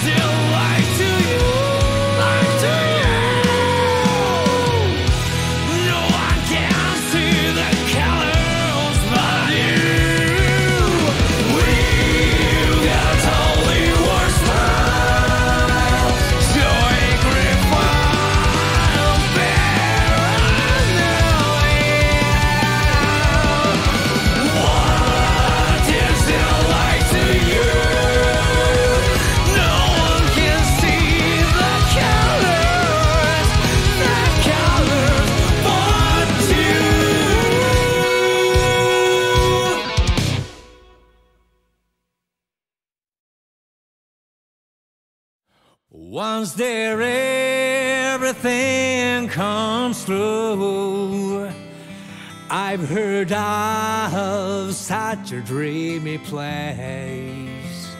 still lie to you Once there, everything comes through. I've heard of such a dreamy place.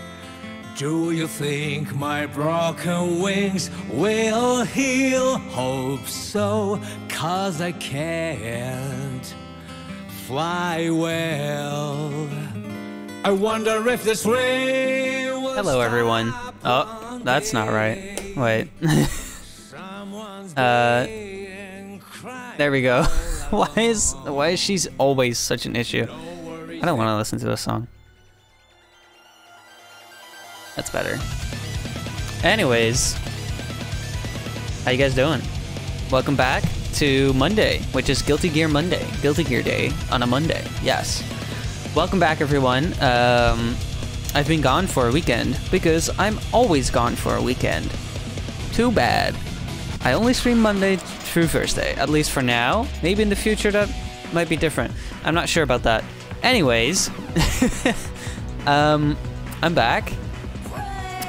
Do you think my broken wings will heal? Hope so, cause I can't fly well. I wonder if this rain will Hello, everyone. Oh, that's not right. Wait. uh, there we go. why is why is she always such an issue? I don't want to listen to this song. That's better. Anyways, how you guys doing? Welcome back to Monday, which is Guilty Gear Monday, Guilty Gear Day on a Monday. Yes. Welcome back, everyone. Um, I've been gone for a weekend because I'm always gone for a weekend. Too bad. I only stream Monday through Thursday, at least for now. Maybe in the future that might be different. I'm not sure about that. Anyways, um, I'm back,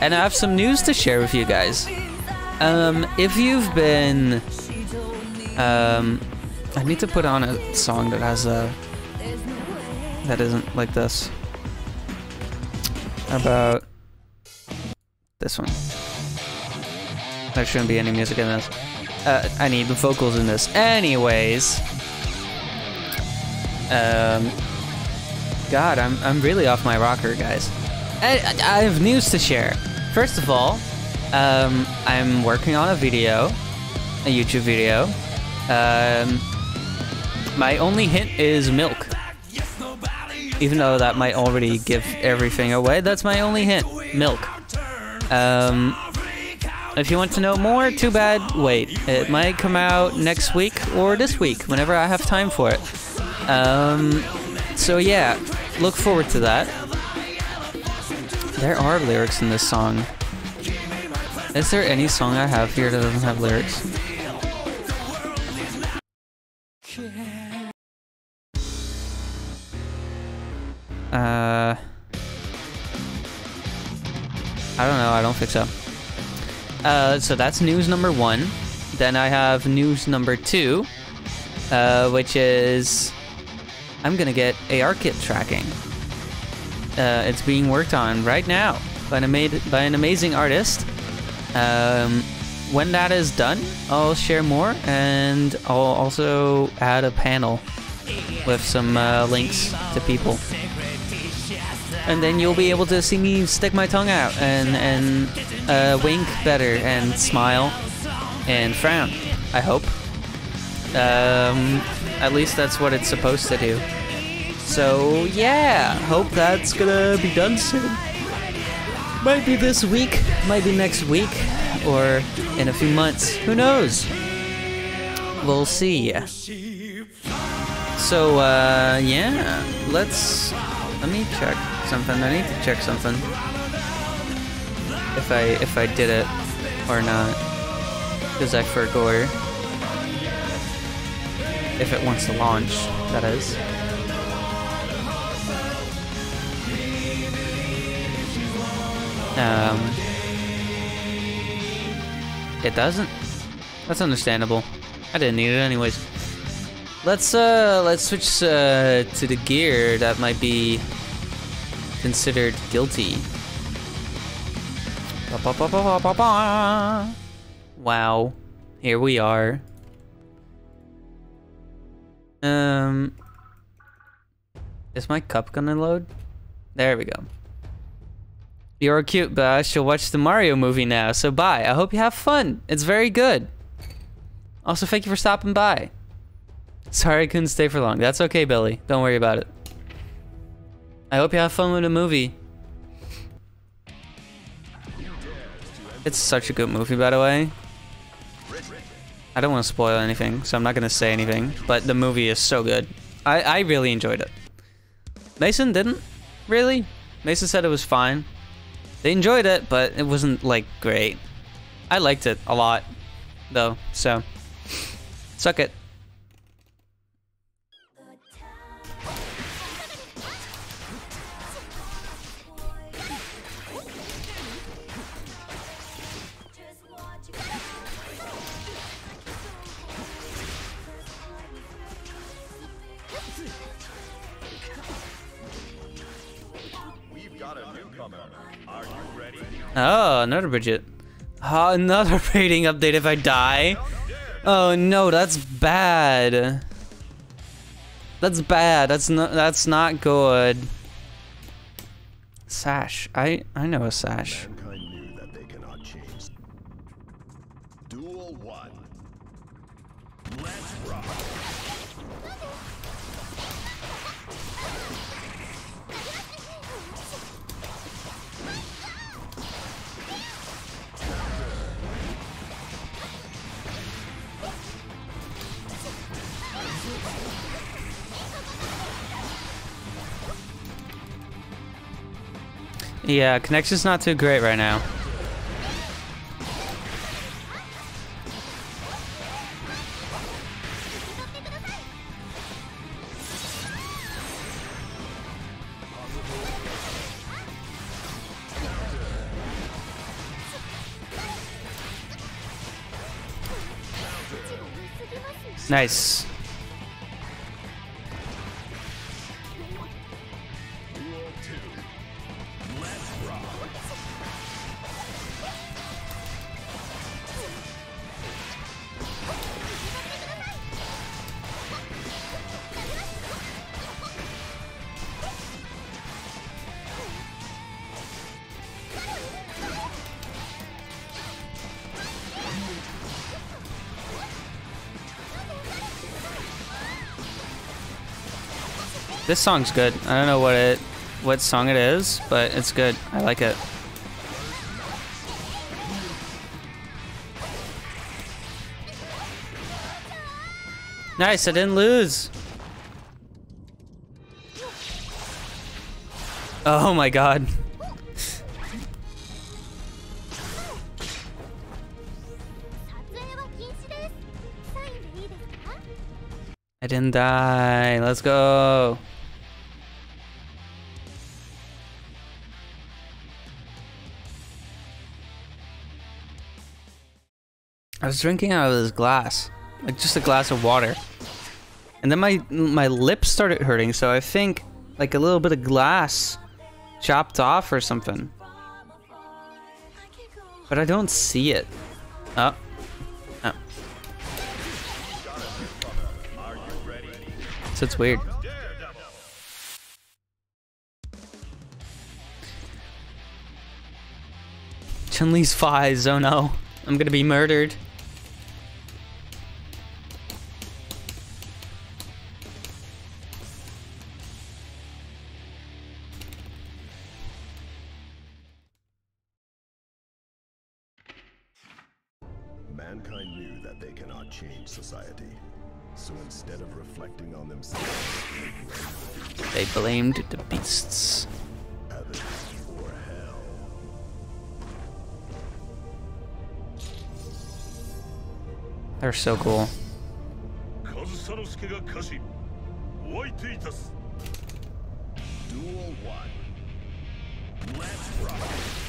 and I have some news to share with you guys. Um, if you've been, um, I need to put on a song that has a that isn't like this. About this one? There shouldn't be any music in this. Uh, I need the vocals in this. Anyways. Um, God, I'm, I'm really off my rocker, guys. I, I have news to share. First of all, um, I'm working on a video, a YouTube video. Um, my only hint is milk. Even though that might already give everything away, that's my only hint. Milk. Um, if you want to know more, too bad, wait. It might come out next week or this week, whenever I have time for it. Um, so yeah, look forward to that. There are lyrics in this song. Is there any song I have here that doesn't have lyrics? Uh, I don't know. I don't think so. Uh, so that's news number one. Then I have news number two, uh, which is I'm gonna get ARKit tracking. Uh, it's being worked on right now by an, ama- by an amazing artist. Um, when that is done, I'll share more and I'll also add a panel with some uh, links to people. And then you'll be able to see me stick my tongue out and, and uh, wink better and smile and frown, I hope. Um, at least that's what it's supposed to do. So yeah, hope that's gonna be done soon. Might be this week, might be next week, or in a few months. Who knows? We'll see. Yeah. So uh, yeah, let's let me check something. I need to check something. If I if I did it or not, because I forgot. If it wants to launch, that is. Um, it doesn't. That's understandable. I didn't need it anyways. Let's uh let's switch uh, to the gear that might be considered guilty. Ba, ba, ba. Wow. Here we are. Um Is my cup gonna load? There we go. You're cute, but I should watch the Mario movie now, so bye. I hope you have fun. It's very good. Also, thank you for stopping by. Sorry I couldn't stay for long. That's okay, Billy. Don't worry about it. I hope you have fun with the movie. It's such a good movie, by the way. I don't want to spoil anything, so I'm not going to say anything, but the movie is so good. I, I really enjoyed it. Mason didn't, really. Mason said it was fine. They enjoyed it, but it wasn't, like, great. I liked it a lot, though, so... Suck it. Oh, another Bridget. Oh, another rating update if I die. Oh no, that's bad. That's bad. That's not. That's not good. Sash. I I know a sash. Yeah, connection's not too great right now. Nice. This song's good. I don't know what it, what song it is, but it's good. I like it. Nice, I didn't lose. Oh my god. I didn't die. Let's go. I was drinking out of this glass, like just a glass of water, and then my my lips started hurting. So I think like a little bit of glass chopped off or something, but I don't see it. Oh, oh. So it's weird. Chun Li's Fies, oh no. I'm gonna be murdered. change society. So instead of reflecting on themselves, they blamed the beasts. They're so cool. Duel one. Let's rock.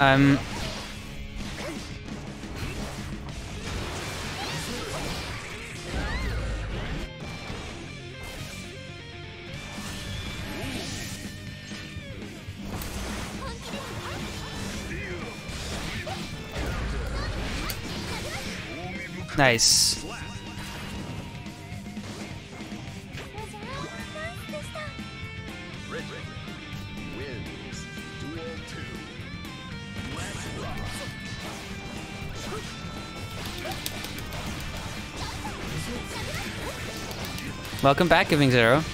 Um. Nice. Welcome back, Giving Zero.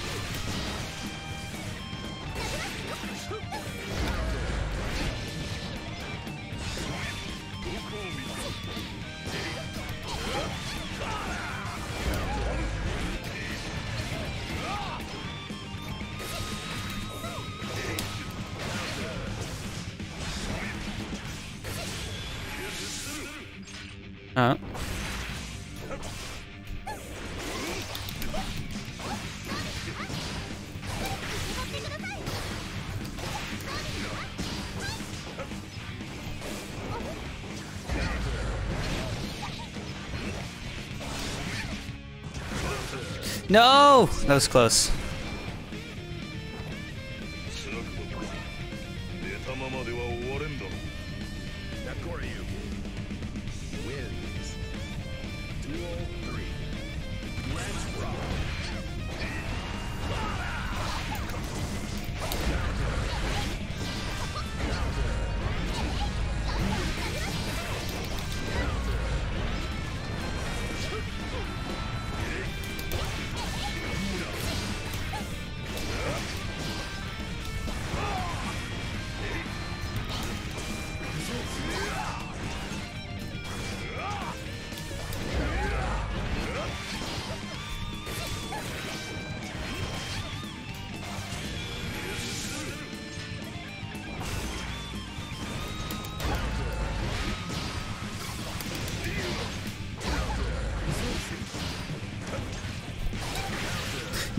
No! That was close.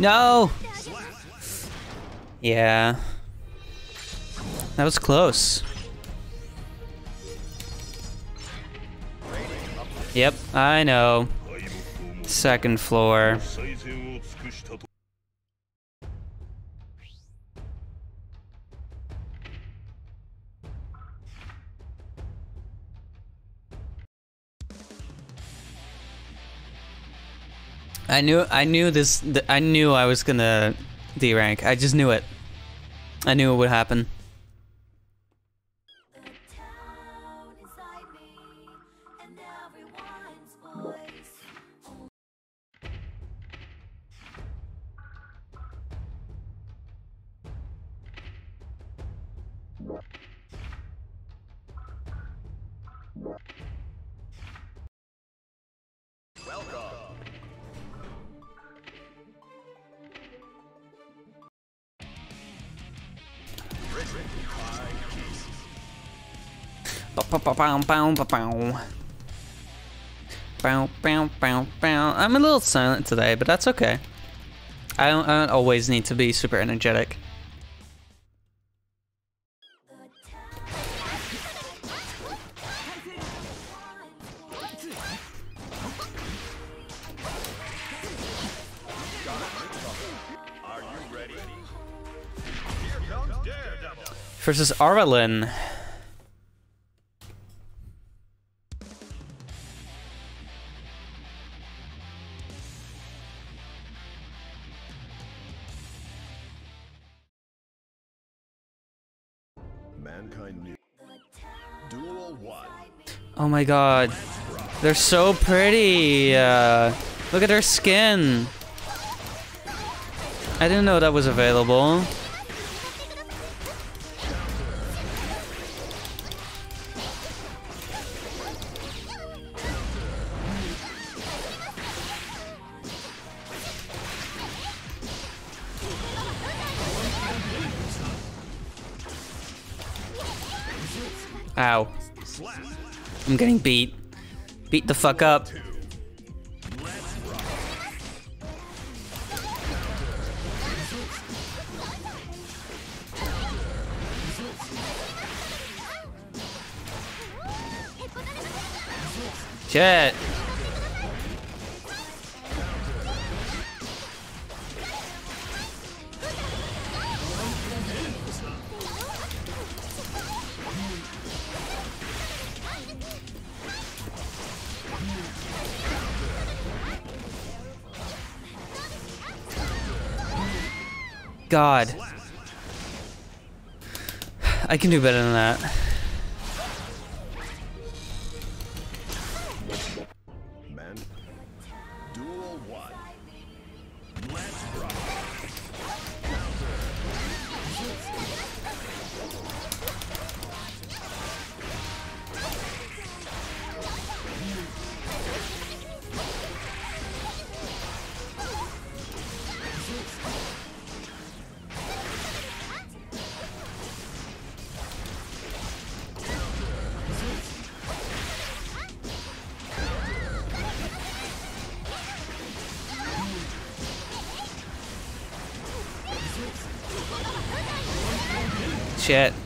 No! Yeah. That was close. Yep, I know. Second floor. I knew I knew this I knew I was gonna D rank. I just knew it. I knew it would happen. I'm a little silent today, but that's okay. I don't, I don't always need to be super energetic. Versus Arvalin. Oh my god. They're so pretty. Uh, look at their skin. I didn't know that was available. I'm getting beat. Beat the fuck up. Shit. God. I can do better than that. Shit.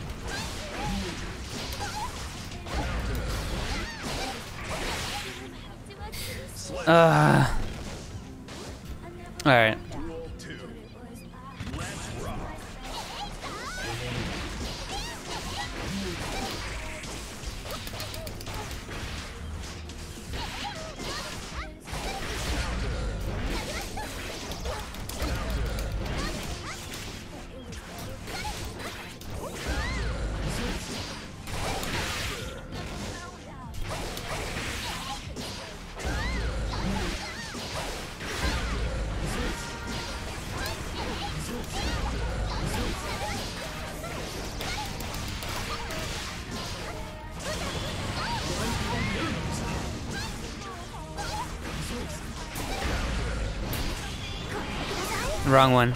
Wrong one.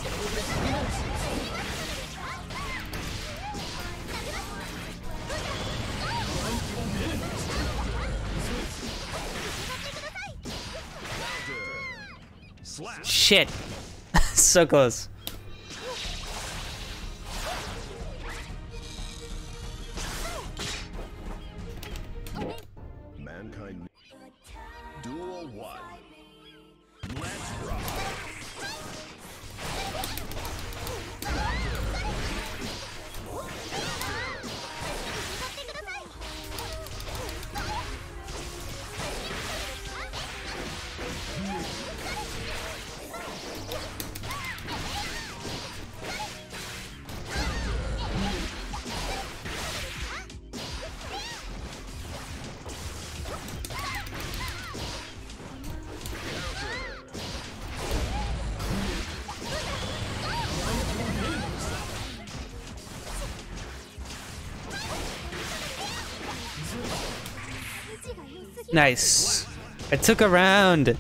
Shit. so close. Nice. I took a round.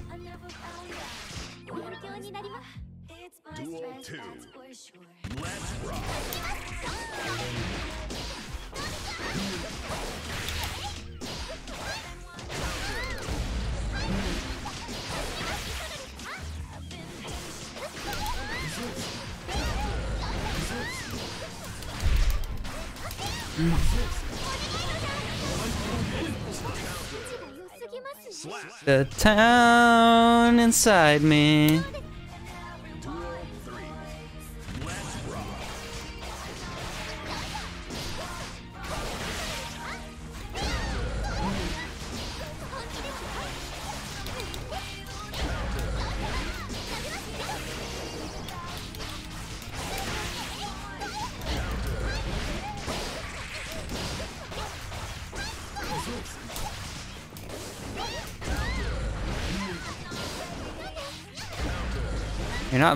Town inside me.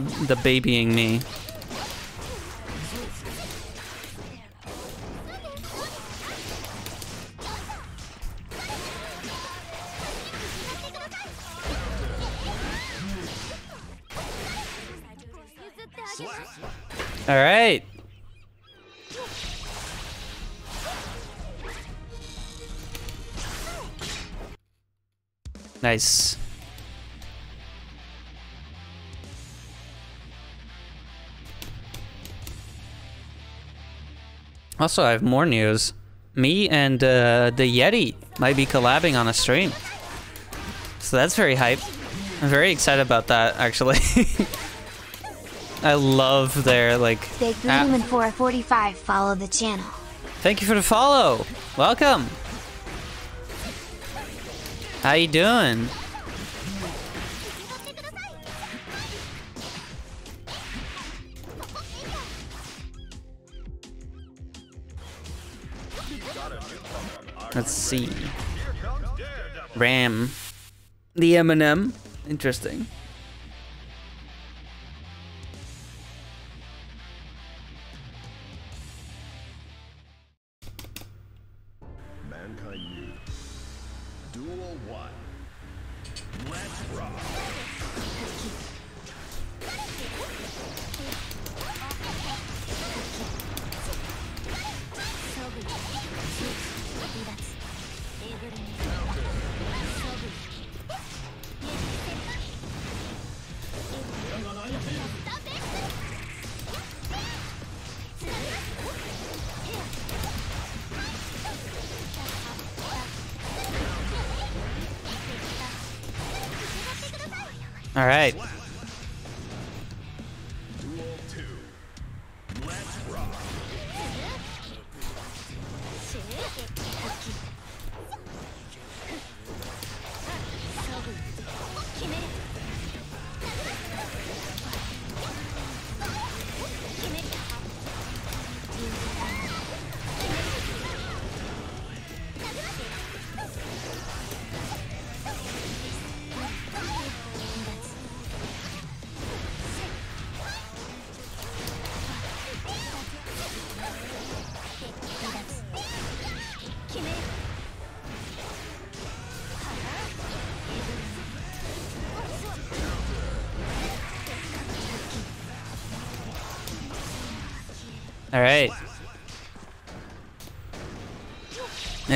Not the babying me. All right. Nice. Also, I have more news. Me and uh, the Yeti might be collabing on a stream. So that's very hype. I'm very excited about that, actually. I love their, like... Big app- Boom and 445 follow the channel. Thank you for the follow. Welcome. How you doing? Let's see. Ram. The Eminem. Interesting.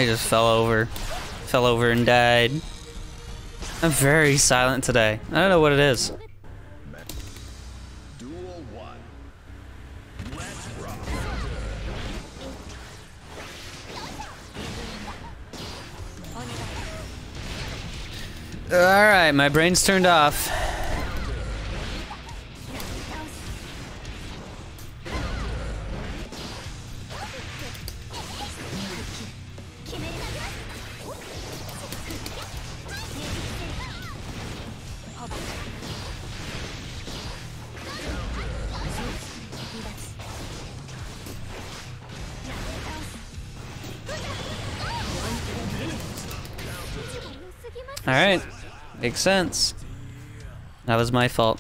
Just fell over. Fell over and died. I'm very silent today. I don't know what it is. Duel one. Let's rock. All right, my brain's turned off. Makes sense. That was my fault.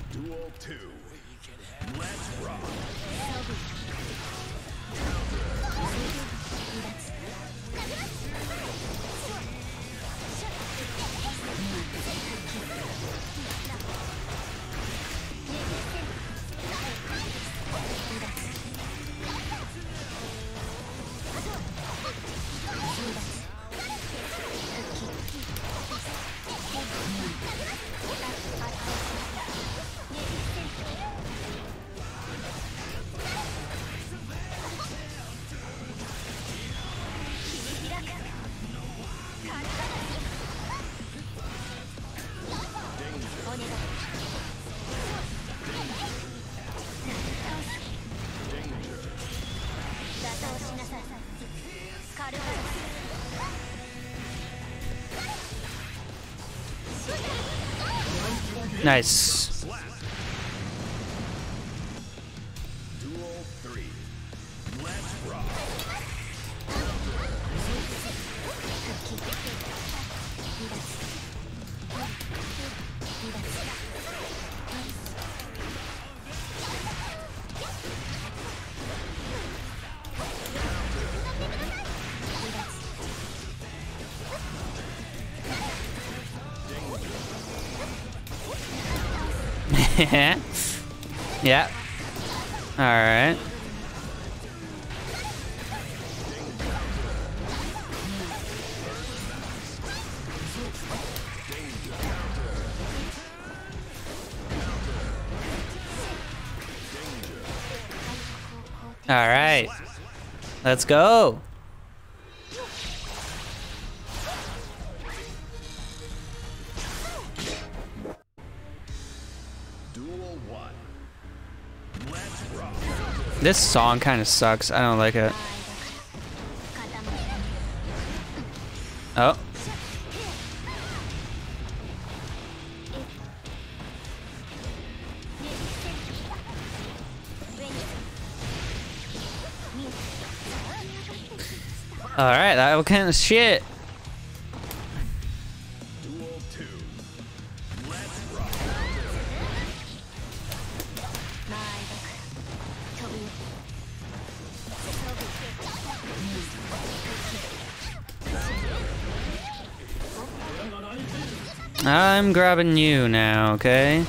Nice. yeah. All right. All right. Let's go. This song kind of sucks. I don't like it. Oh. Alright, that was kind of shit. Grabbing you now, okay?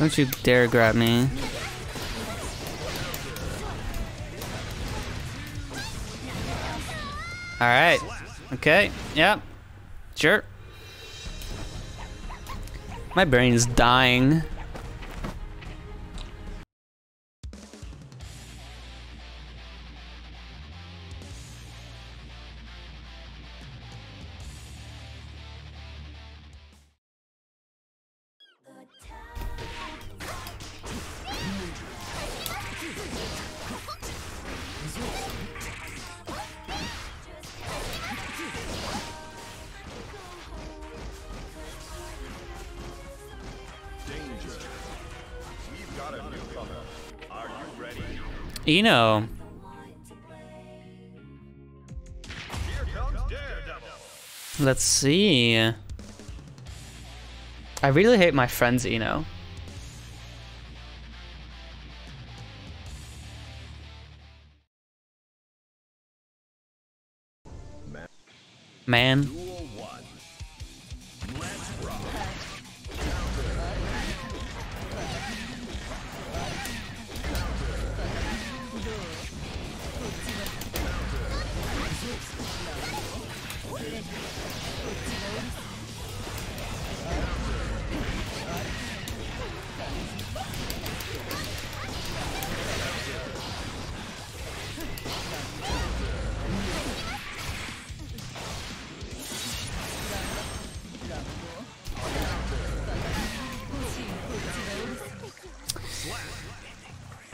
Don't you dare grab me. Alright. Okay. Yep. Sure. My brain's dying. Let's see. I really hate my friends Ino. Man.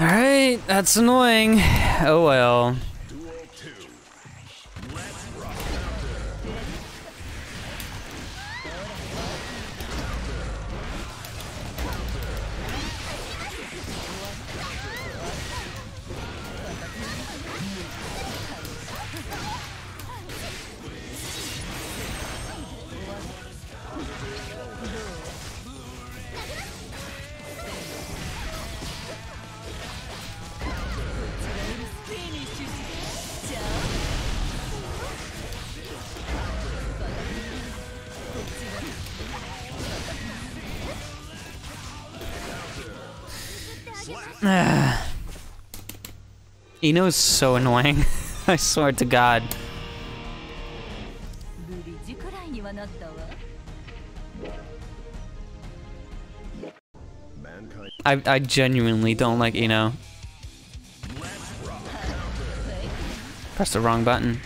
Alright, that's annoying. Oh well. Ino's so annoying. I swear to God. I, I genuinely don't like Eno. Press the wrong button.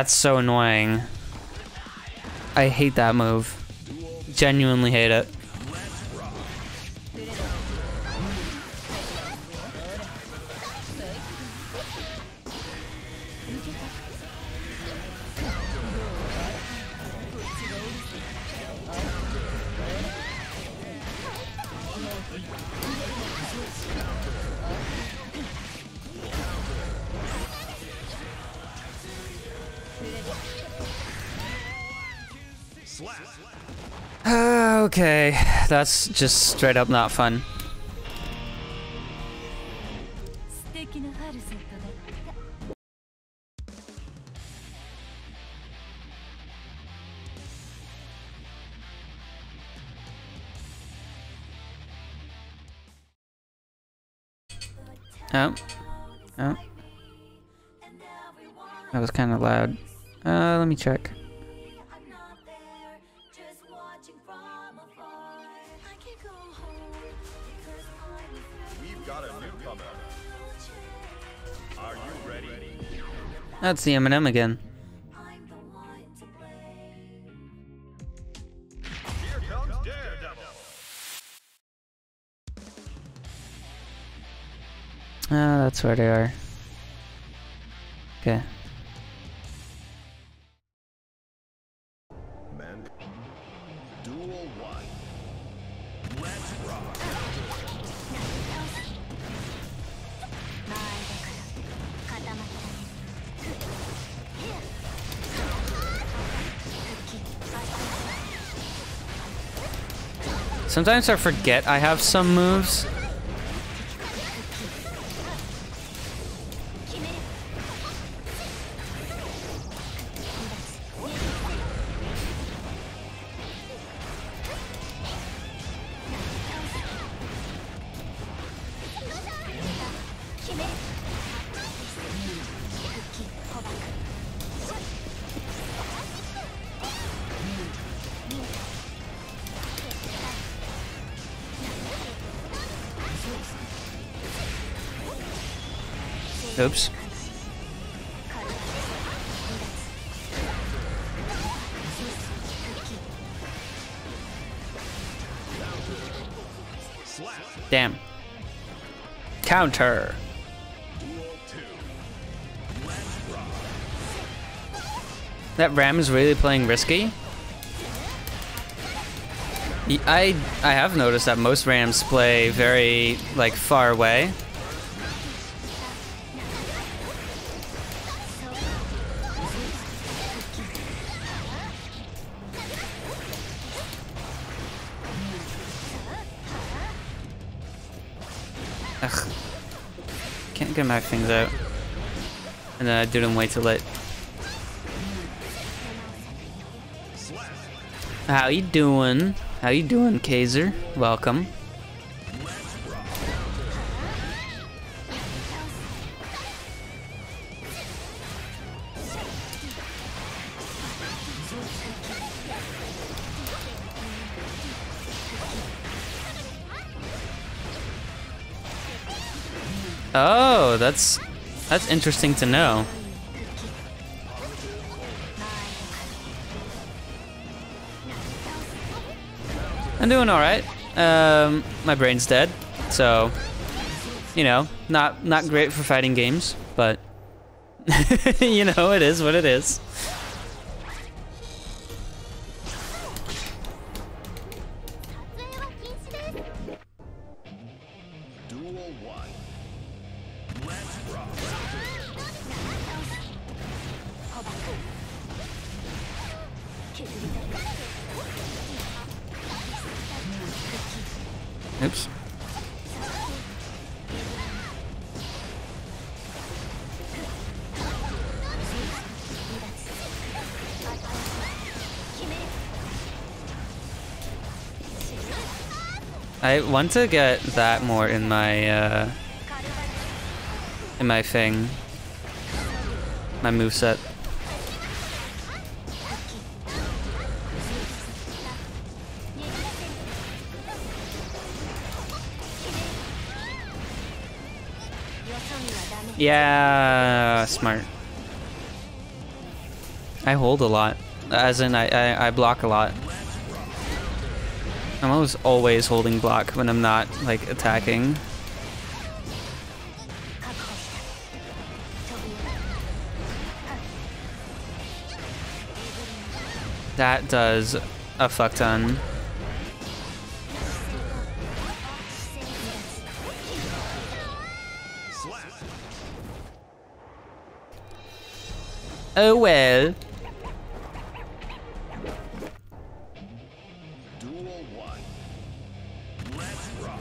That's so annoying. I hate that move. Genuinely hate it. that's just straight up not fun. Oh. Oh. That was kind of loud. Uh, let me check. That's the Eminem again. Ah, that's where they are. Okay. Sometimes I forget I have some moves. Counter. That Ram is really playing risky. I I have noticed that most Rams play very like far away. knock things out. And then I didn't wait till late. How you doing? How you doing, Kaiser? Welcome. That's that's interesting to know. I'm doing all right. Um, my brain's dead, so you know, not not great for fighting games, but you know, it is what it is. Want to get that more in my uh, in my thing, my move set. Yeah, smart. I hold a lot, as in I, I, I block a lot. I'm almost always holding block when I'm not like attacking. That does a fuck ton. Oh well. 1. Let's rock.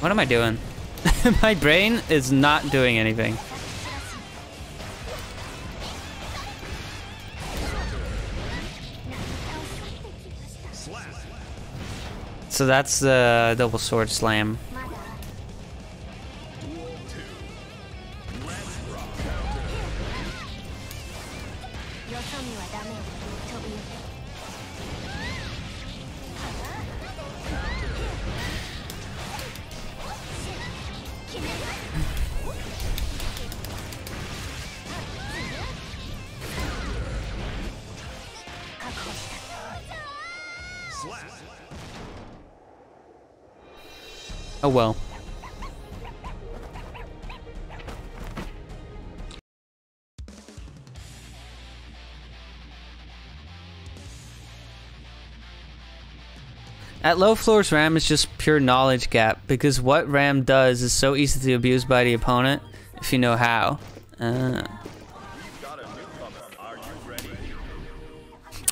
What am I doing? My brain is not doing anything. So that's the double sword slam. At low floors, RAM is just pure knowledge gap because what RAM does is so easy to abuse by the opponent if you know how. Uh.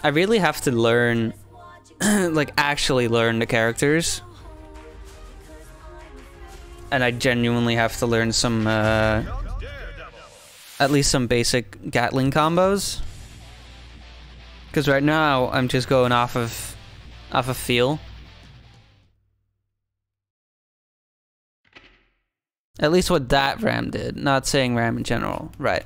I really have to learn, like actually learn the characters. And I genuinely have to learn some, uh, at least some basic Gatling combos. Because right now, I'm just going off of, off of feel. At least what that RAM did, not saying RAM in general. Right.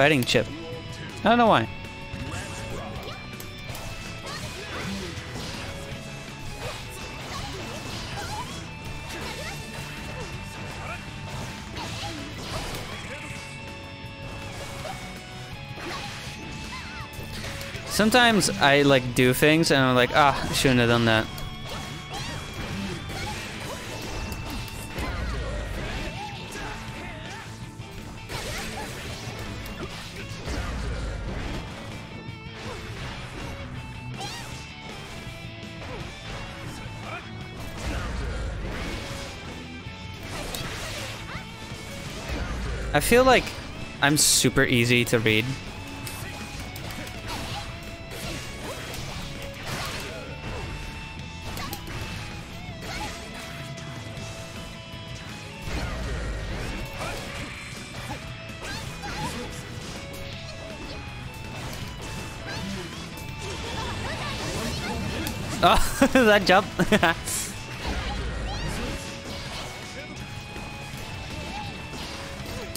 Fighting Chipp. I don't know why. Sometimes I like do things and I'm like, ah, I shouldn't have done that. I feel like I'm super easy to read. Oh, that jump.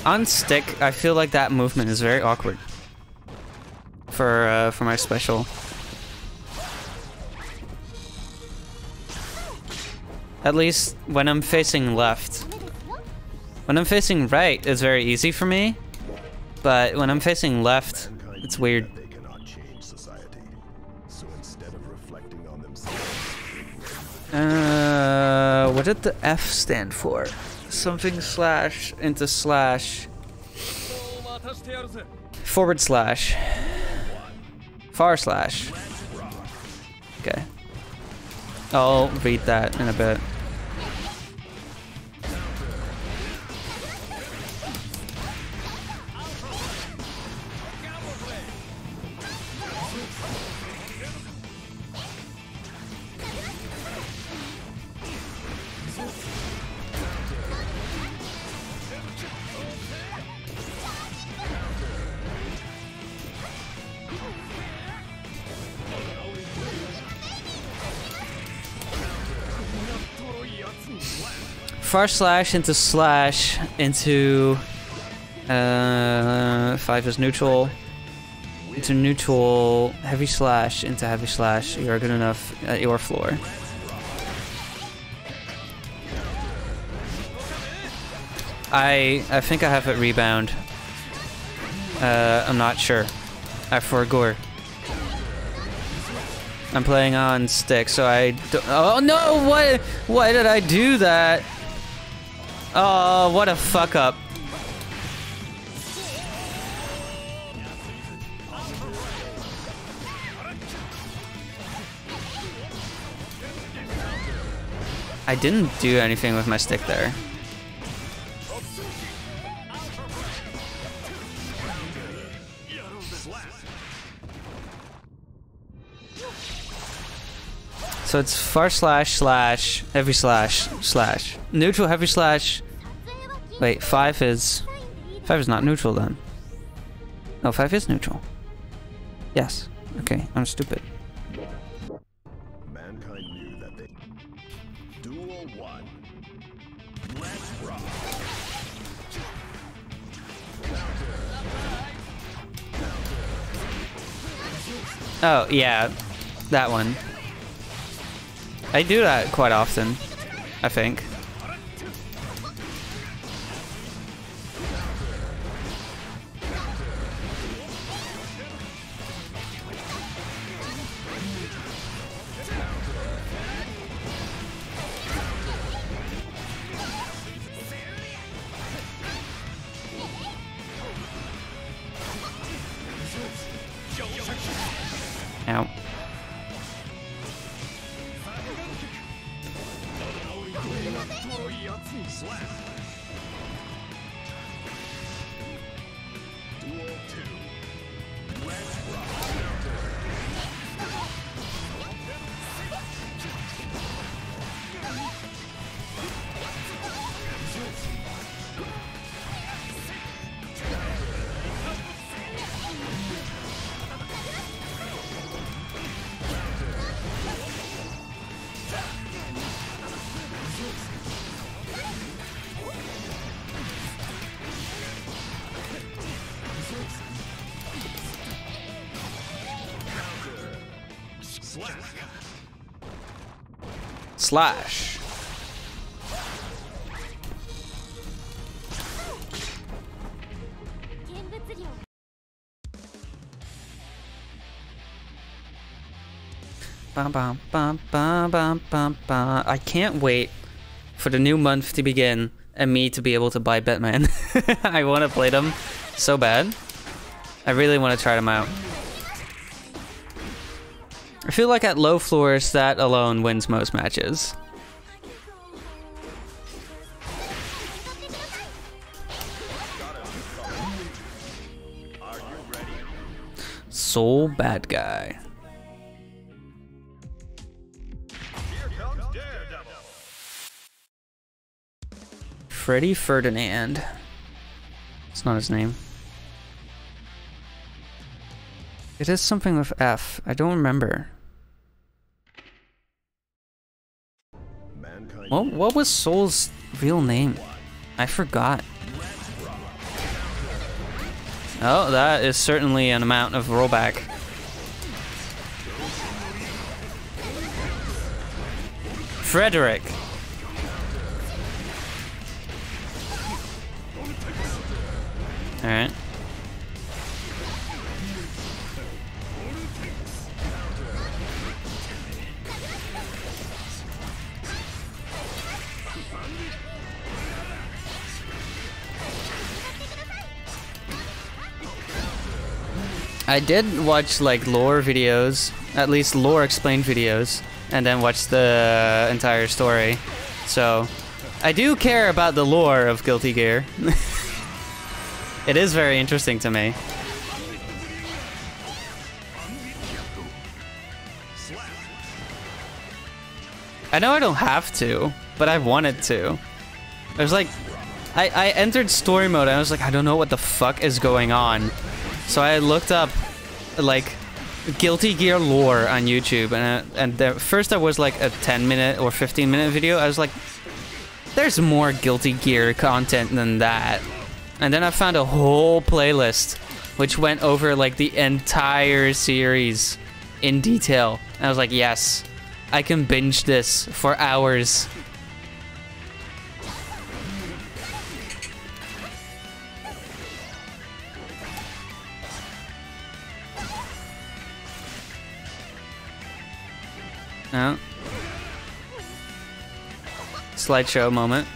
On stick, I feel like that movement is very awkward for uh, for my special. At least when I'm facing left. When I'm facing right, it's very easy for me. But when I'm facing left, it's weird. Uh, what did the F stand for? Something slash into slash. Forward slash. Far slash. Okay. I'll read that in a bit. Far slash into slash into uh, five is neutral. Into neutral, heavy slash into heavy slash. You are good enough at your floor. I I think I have it rebound. Uh, I'm not sure. I forgot. I'm playing on stick, so I don't. Oh no! What? Why did I do that? Oh, what a fuck up. I didn't do anything with my stick there. So it's far slash slash heavy slash slash neutral heavy slash. Wait, five is five is not neutral then. No, five is neutral. Yes. Okay, I'm stupid. mankind knew that they. Duel one. Let's rock. Oh yeah, that one. I do that quite often. I think. Slash. Bum, bum, bum, bum, bum, bum, bum. I can't wait for the new month to begin and me to be able to buy Bedman. I want to play them so bad. I really want to try them out. I feel like at low floors, that alone wins most matches. Sol Badguy. Freddie Ferdinand. It's not his name. It is something with F. I don't remember. What, what was Sol's real name? I forgot. Oh, that is certainly an amount of rollback. Frederick. Alright. I did watch like lore videos, at least lore explained videos, and then watch the entire story. So, I do care about the lore of Guilty Gear. it is very interesting to me. I know I don't have to, but I wanted to. I was like, I, I entered story mode and I was like, I don't know what the fuck is going on. So I looked up, like, Guilty Gear lore on YouTube, and uh, and the, first there was like a 10 minute or 15 minute video. I was like, there's more Guilty Gear content than that. And then I found a whole playlist which went over like the entire series in detail. And I was like, yes, I can binge this for hours. No. Slideshow moment.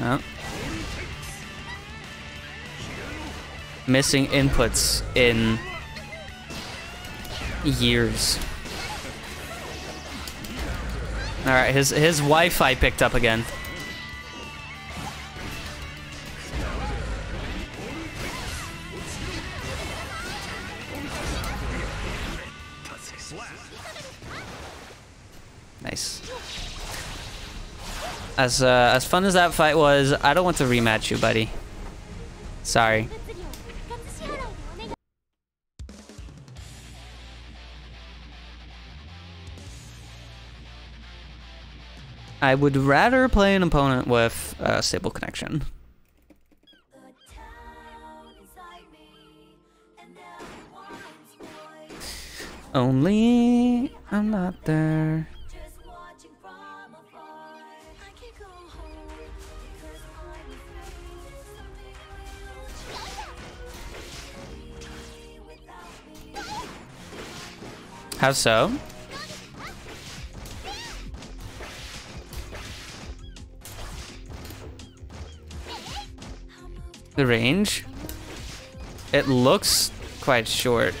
Oh. Missing inputs in years. All right, his his Wi-Fi picked up again. Nice. As uh, as fun as that fight was, I don't want to rematch you, buddy. Sorry. I would rather play an opponent with a stable connection. Only I'm not there. How so? The range? It looks quite short.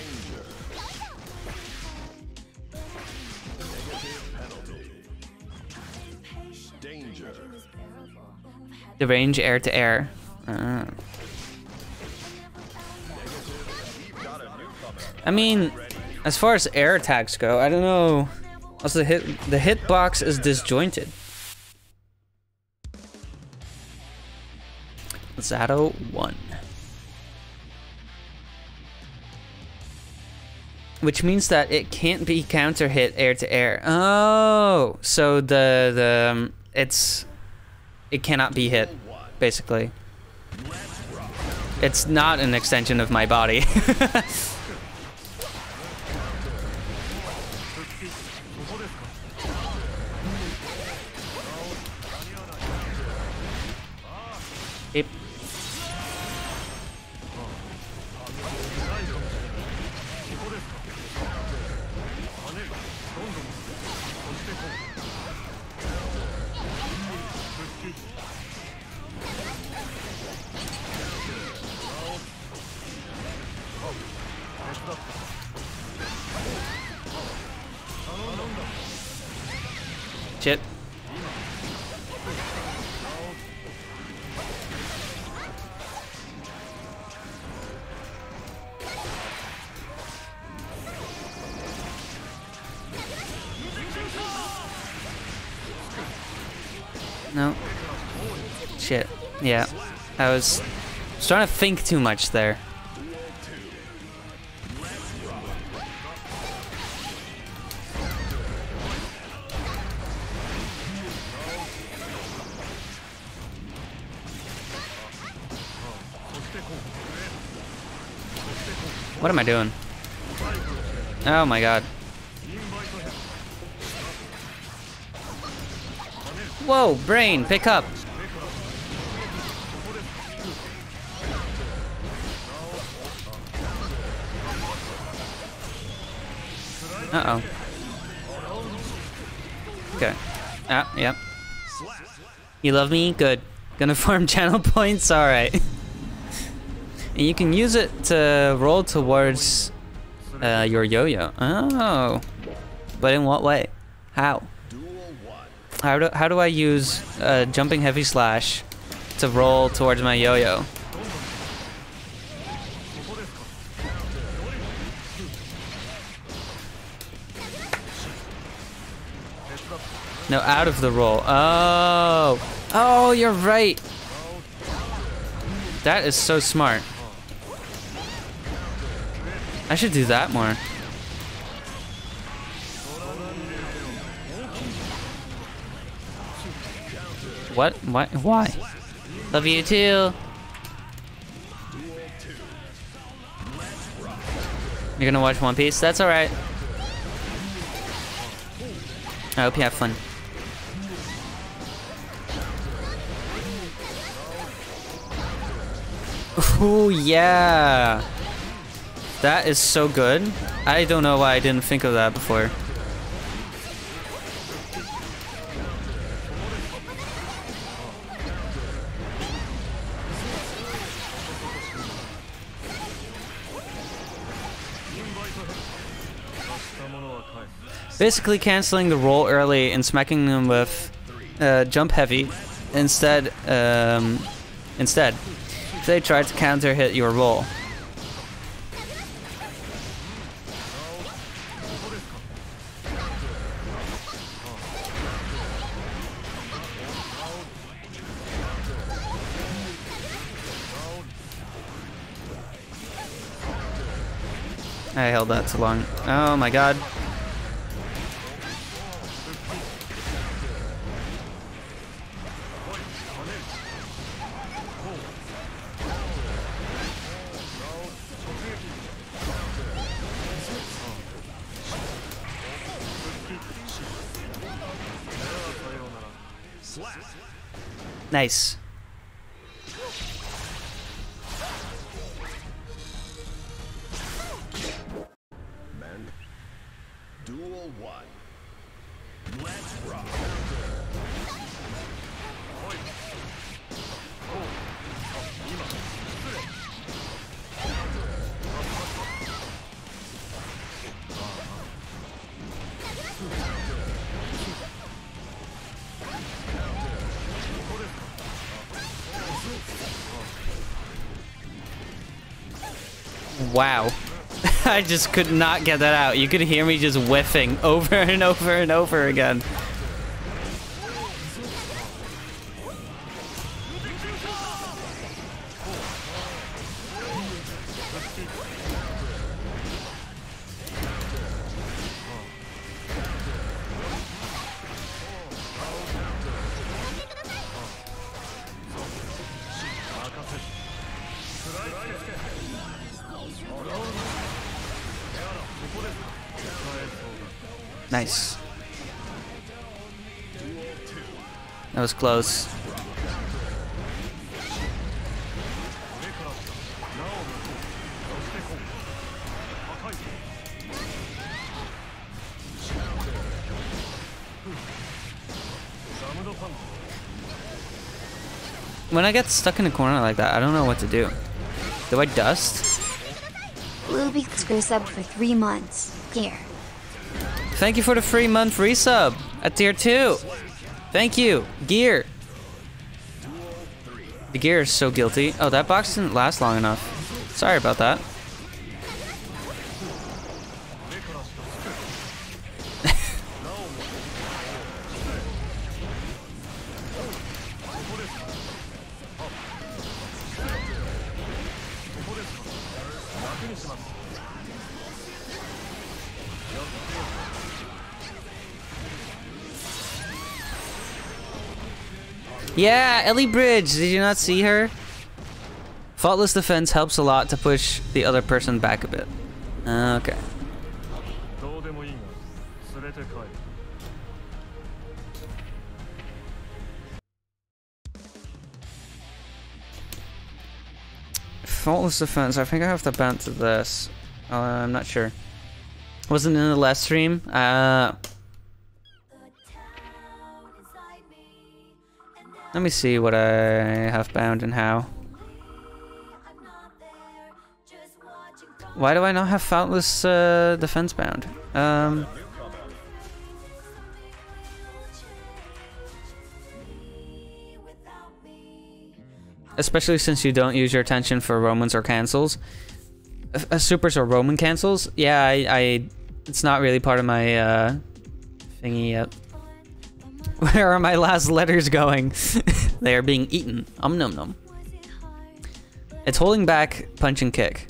The range air to air. Ah. I mean, as far as air attacks go, I don't know. Also, the hit the hitbox is disjointed. Zato one. Which means that it can't be counter hit air to air. Oh, so the the um, it's it cannot be hit basically. It's not an extension of my body. I was, was trying to think too much there. What am I doing? Oh my god. Whoa, brain, pick up. You love me? Good. Gonna farm channel points? Alright. and you can use it to roll towards uh, your yo-yo. Oh. But in what way? How? How do, how do I use uh, jumping heavy slash to roll towards my yo-yo? No, out of the roll. Oh. Oh, you're right. That is so smart. I should do that more. What? What? Why? Love you too. You're gonna watch One Piece? That's alright. I hope you have fun. Oh yeah. That is so good. I don't know why I didn't think of that before. Basically canceling the roll early and smacking them with uh, jump heavy instead um, instead. They try to counter hit your roll. I held that too long. Oh my god. Nice. I just could not get that out. You could hear me just whiffing over and over and over again. Was close. When I get stuck in a corner like that, I don't know what to do. Do I dust? Screw sub for three months. Here. Thank you for the free month resub at tier 2. Thank you. Gear. The gear is so guilty. Oh, that box didn't last long enough. Sorry about that. Yeah, Ellie Bridge! Did you not see her? Faultless defense helps a lot to push the other person back a bit. Okay. Faultless defense, I think I have to ban to this. Uh, I'm not sure. Wasn't in the last stream. Uh, let me see what I have bound and how. Why do I not have Faultless uh, defense bound? Um, especially since you don't use your attention for Romans or cancels. Uh, supers or Roman cancels? Yeah, I, I, it's not really part of my uh, thingy yet. Where are my last letters going? they are being eaten. Um num num. It's holding back punch and kick.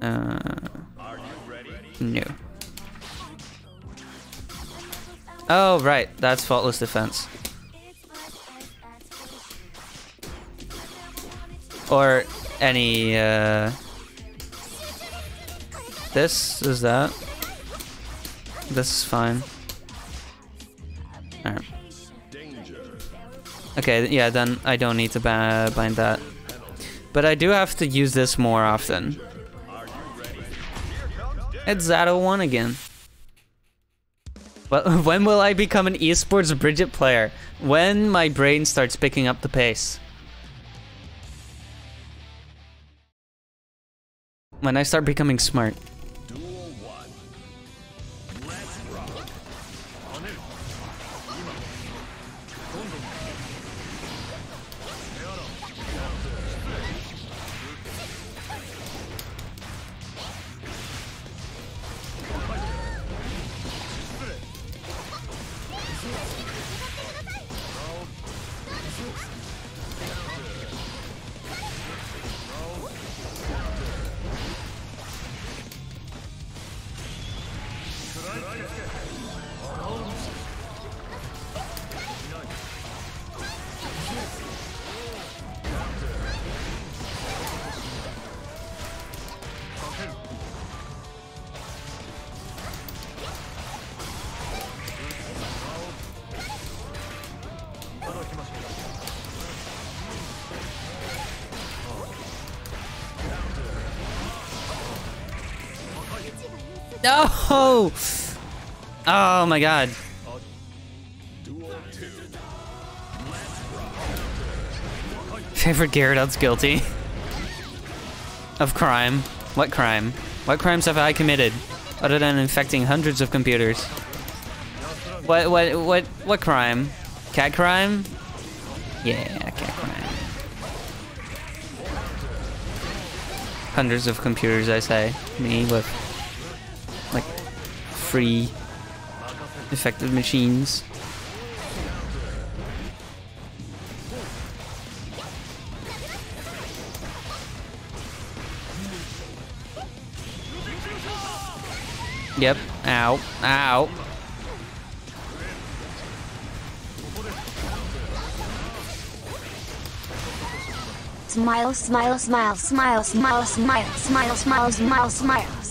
Uh, no. Oh, right. That's faultless defense. Or any, uh... This is that. This is fine. Okay, yeah, then I don't need to bind that. But I do have to use this more often. It's Zato 1 again. Well, when will I become an esports Bridget player? When my brain starts picking up the pace. When I start becoming smart. My god. Favorite Gyarados guilty. of crime. What crime? What crimes have I committed? Other than infecting hundreds of computers. What, what, what, what crime? Cat crime? Yeah, cat crime. Hundreds of computers, I say. Me with like free effective machines. Yep. Ow. Ow. Smile, smile, smile, smile, smile, smile, smile, smile, smile, smile,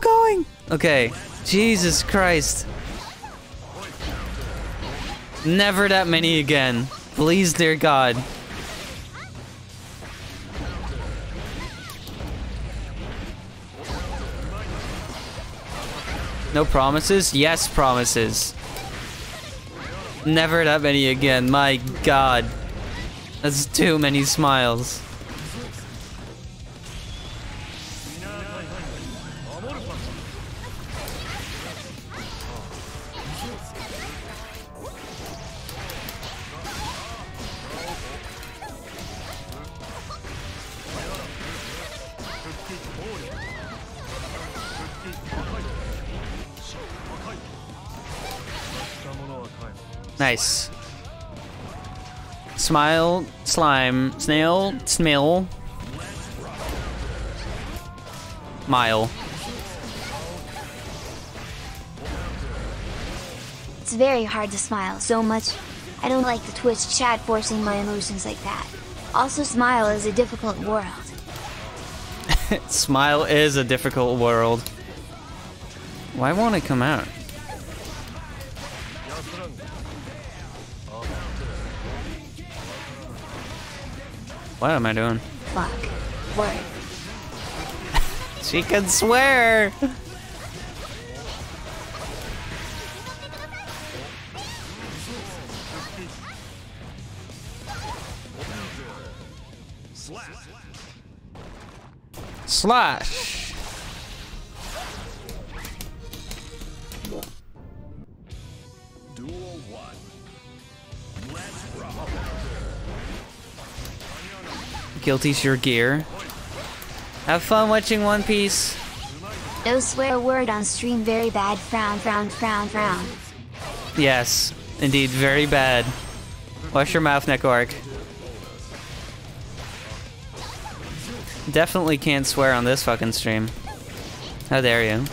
going? Okay. Jesus Christ. Never that many again. Please, dear God. No promises? Yes, promises. Never that many again. My God. That's too many smiles. Nice. Smile, slime, snail, smell. Mile. It's very hard to smile so much. I don't like the Twitch chat forcing my emotions like that. Also, smile is a difficult world. Smile is a difficult world. Why won't it come out? What am I doing? Fuck. Word. She can swear! Slash. Slash! Guilty's your gear. Have fun watching One Piece. No swear word on stream very bad frown frown frown frown. Yes, indeed, very bad. Wash your mouth, Nekork. Definitely can't swear on this fucking stream. How dare you?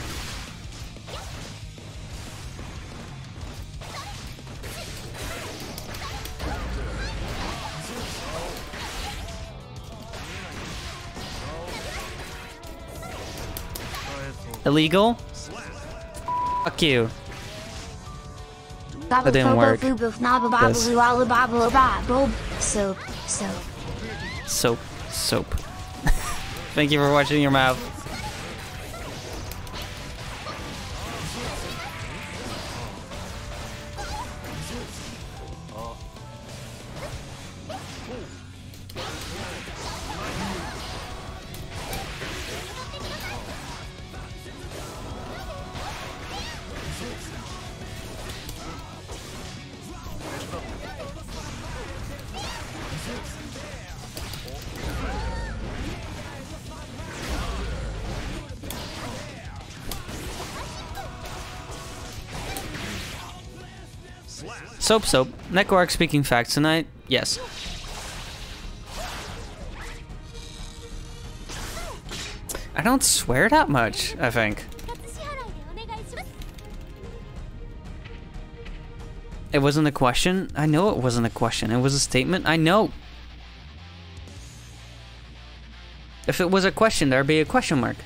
Illegal? Fuck you. That didn't work. This. Soap, soap. Soap. Soap. Thank you for watching your mouth. Soap Soap, network speaking facts tonight? Yes. I don't swear that much, I think. It wasn't a question? I know it wasn't a question. It was a statement? I know. If it was a question, there'd be a question mark.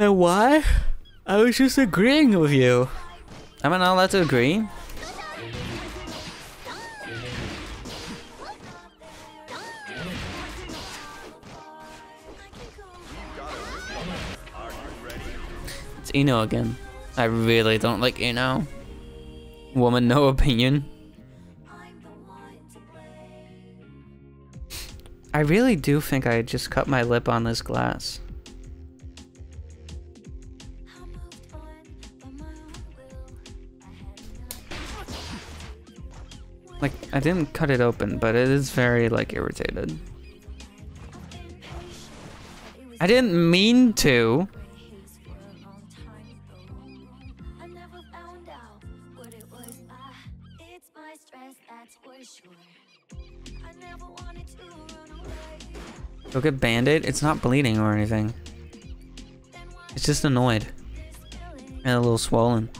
And why? I was just agreeing with you. Am I not allowed to agree? It's Ino again. I really don't like Ino. Woman, no opinion. I really do think I just cut my lip on this glass. Like, I didn't cut it open, but it is very, like, irritated. I didn't mean to. Go get band-aid. It's not bleeding or anything. It's just annoyed. And a little swollen.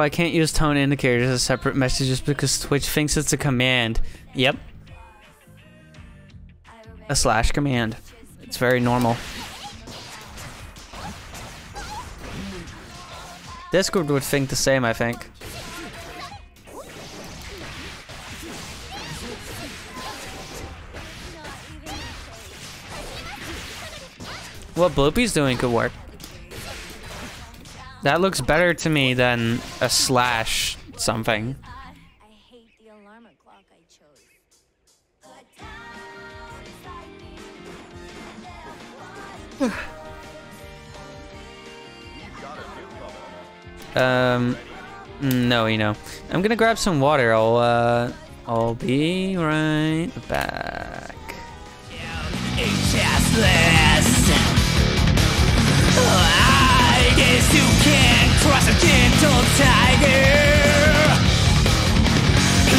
I can't use tone indicators as separate messages because Twitch thinks it's a command. Yep. A slash command. It's very normal. Discord would think the same, I think. What Bloopy's doing could work. That looks better to me than a slash something. Um, no, you know. I'm gonna grab some water. I'll, uh, I'll be right back. Guess you can trust a gentle tiger.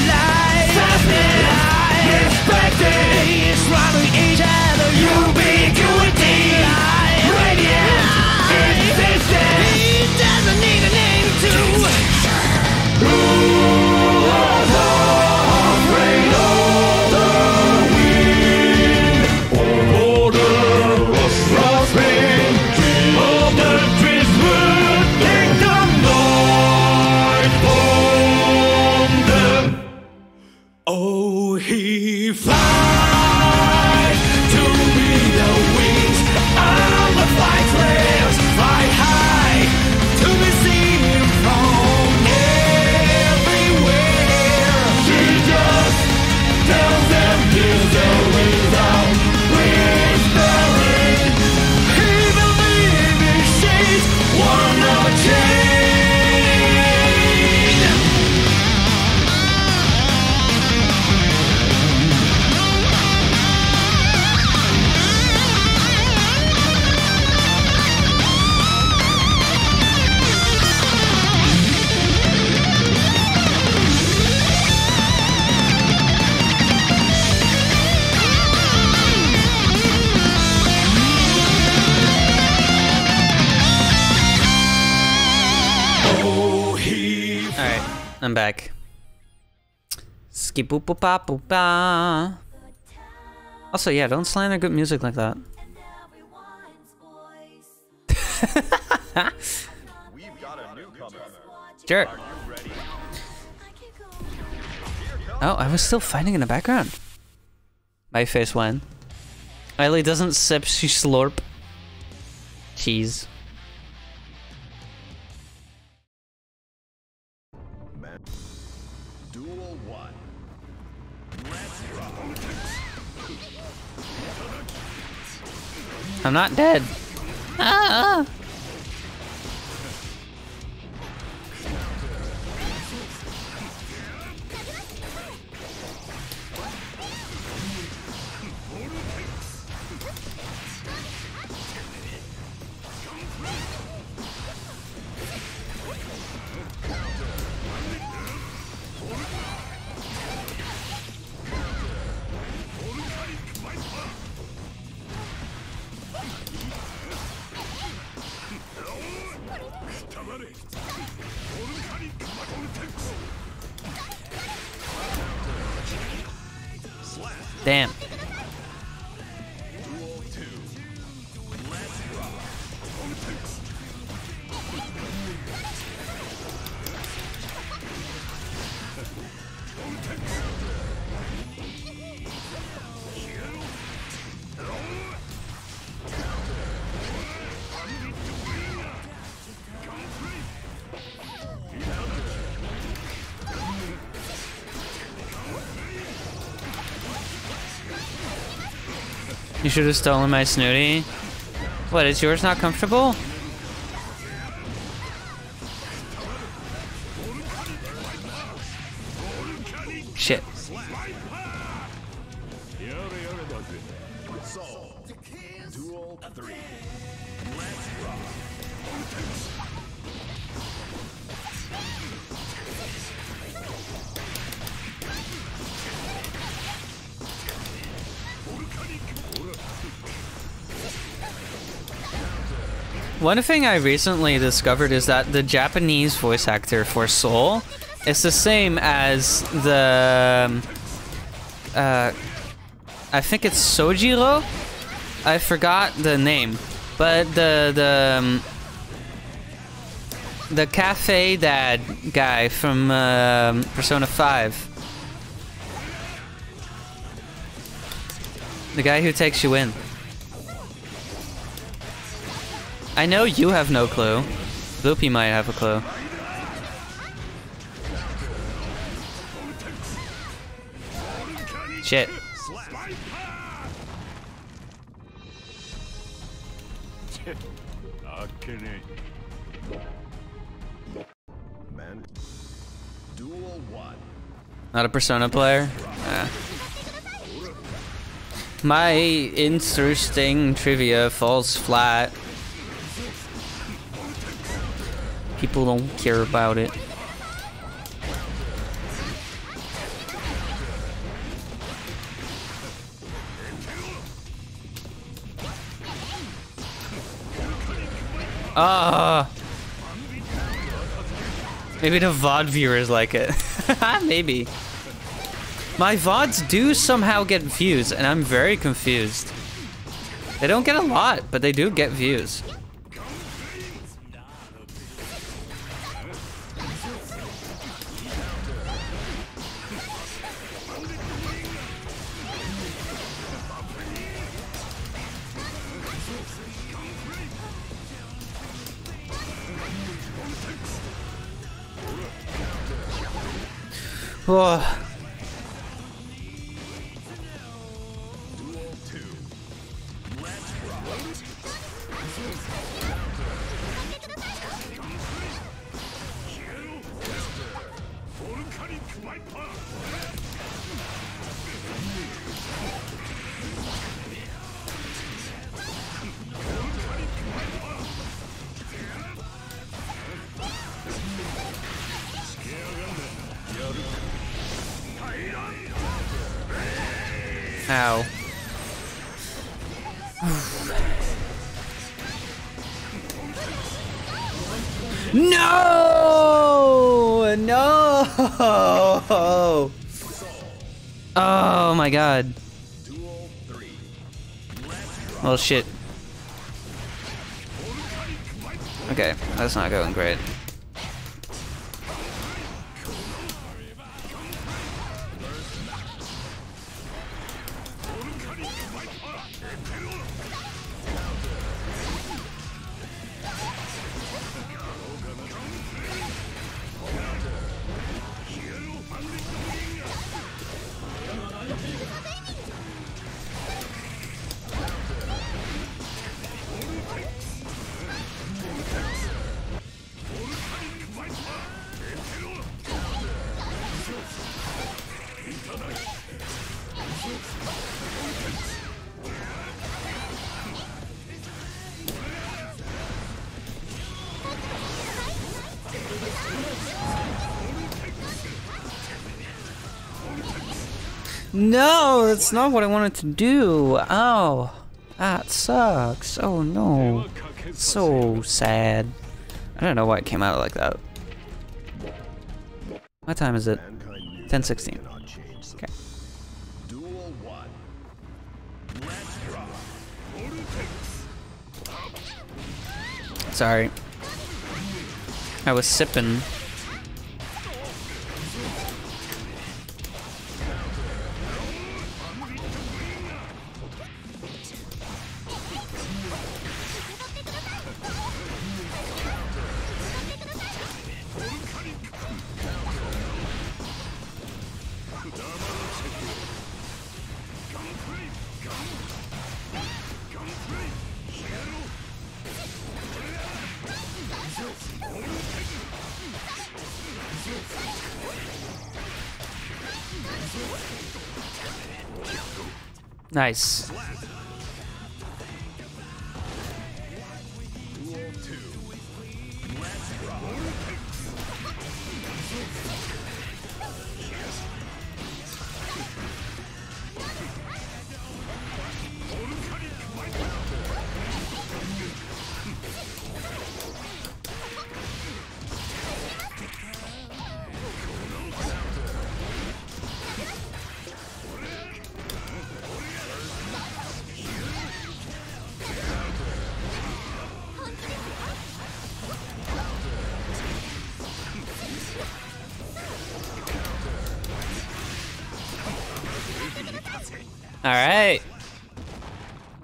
Life, life, expecting, swallowing each other, ubiquity. Skipoopa Also, yeah, don't slander good music like that. Ready? Oh, I was still fighting in the background. My face went. Eileen doesn't sip, she slurp. Cheese. I'm not dead. Ah! Damn. Should have stolen my snooty. What, is yours not comfortable? One thing I recently discovered is that the Japanese voice actor for Sol is the same as the. um, Uh, I think it's Sojiro. I forgot the name, but the the um, the cafe dad guy from um, Persona Five. The guy who takes you in. I know you have no clue. Loopy might have a clue. Shit. Man. Duel 1. Not a Persona player? Ah. My interesting trivia falls flat. People don't care about it. Ah. Maybe the VOD viewers like it. Maybe. My VODs do somehow get views, and I'm very confused. They don't get a lot, but they do get views. Oh. Well, shit. Okay, that's not going great. That's not what I wanted to do. Oh, that sucks. Oh no. So sad. I don't know why it came out like that. What time is it? Mankind knew 10:16. they cannot change so- Okay. Sorry. I was sipping. Nice.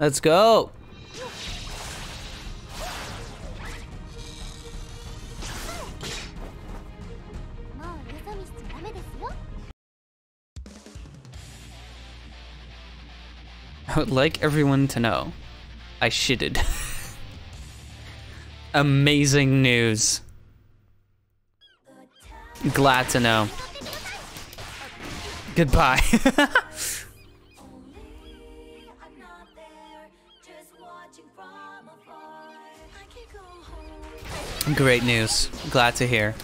Let's go. I would like everyone to know I shitted. Amazing news. Glad to know. Goodbye. Great news. Glad to hear.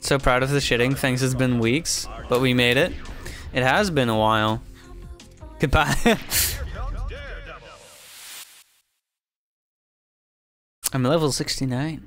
So proud of the shitting. Things has been weeks, but we made it. It has been a while. Goodbye. I'm level 69.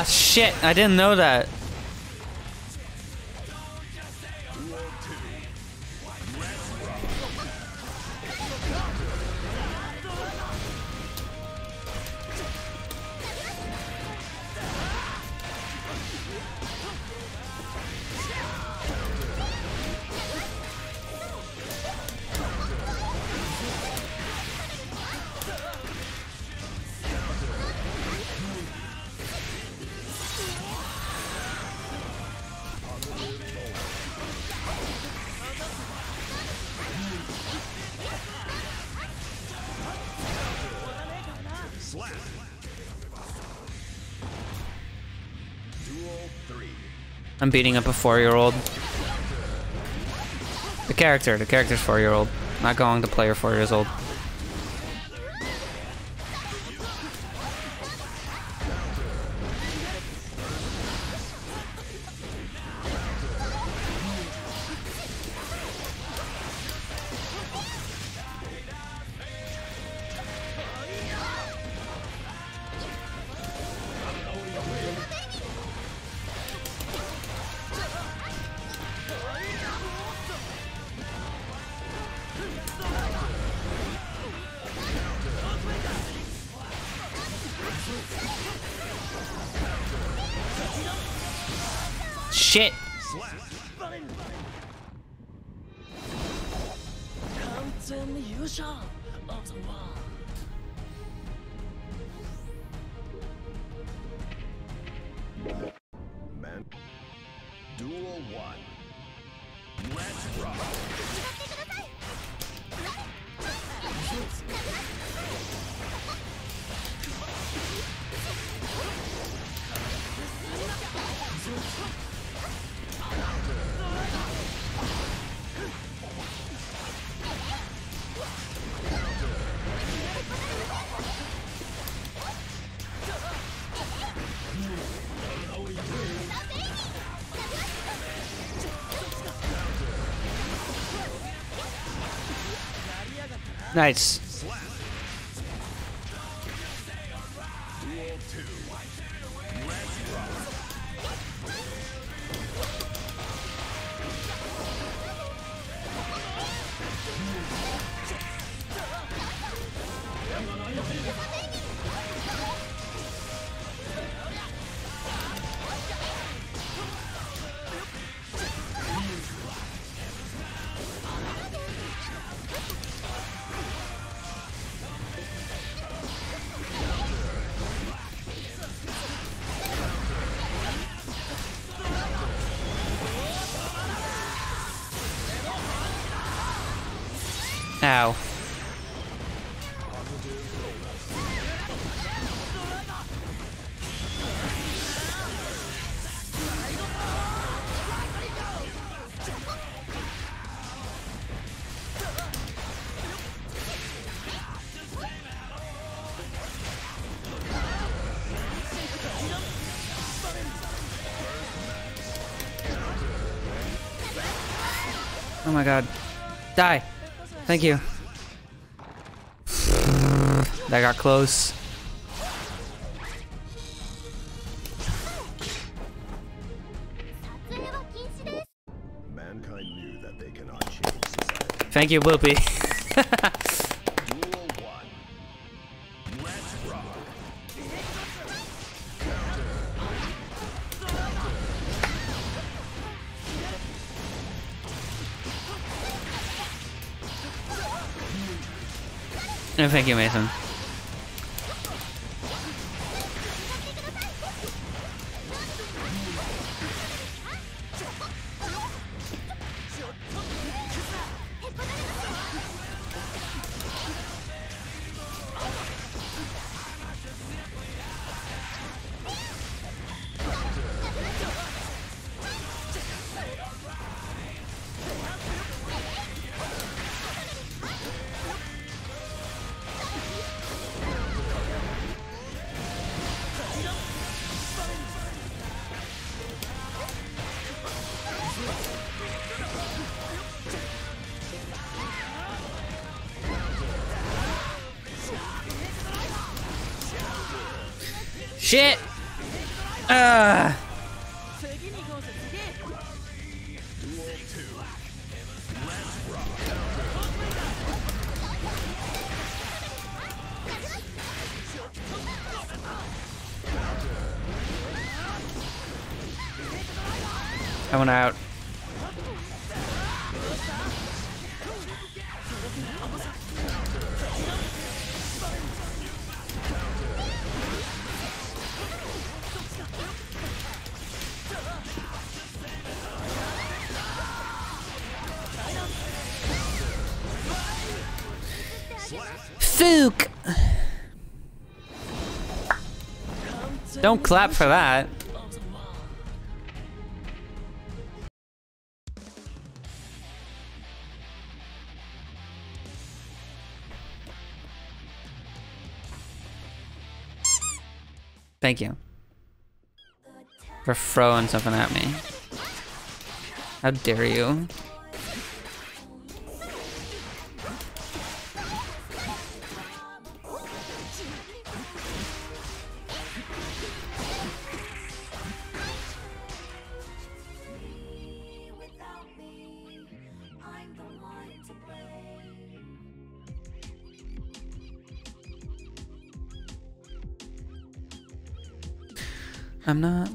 Ah, shit. I didn't know that. I'm beating up a four-year-old. The character. The character's four-year-old. Not going to player four years old. Nice. My god. Die. Thank you. That got close. Mankind knew that they cannot change society. Thank you, Whoopi. No, thank you, Mason. Shit! Ah. Don't clap for that. Thank you. For throwing something at me. How dare you?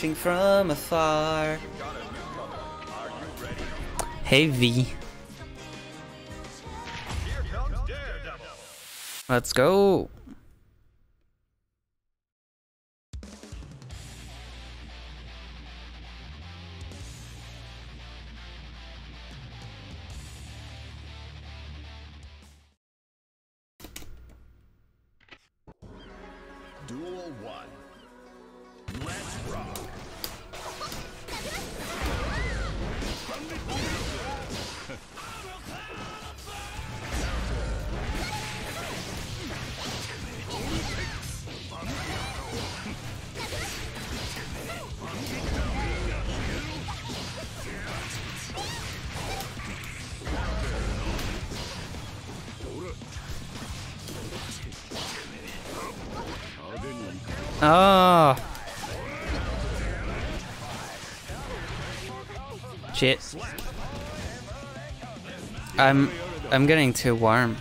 watching from afar. Hey V. Let's go. Shit. I'm I'm getting too warm.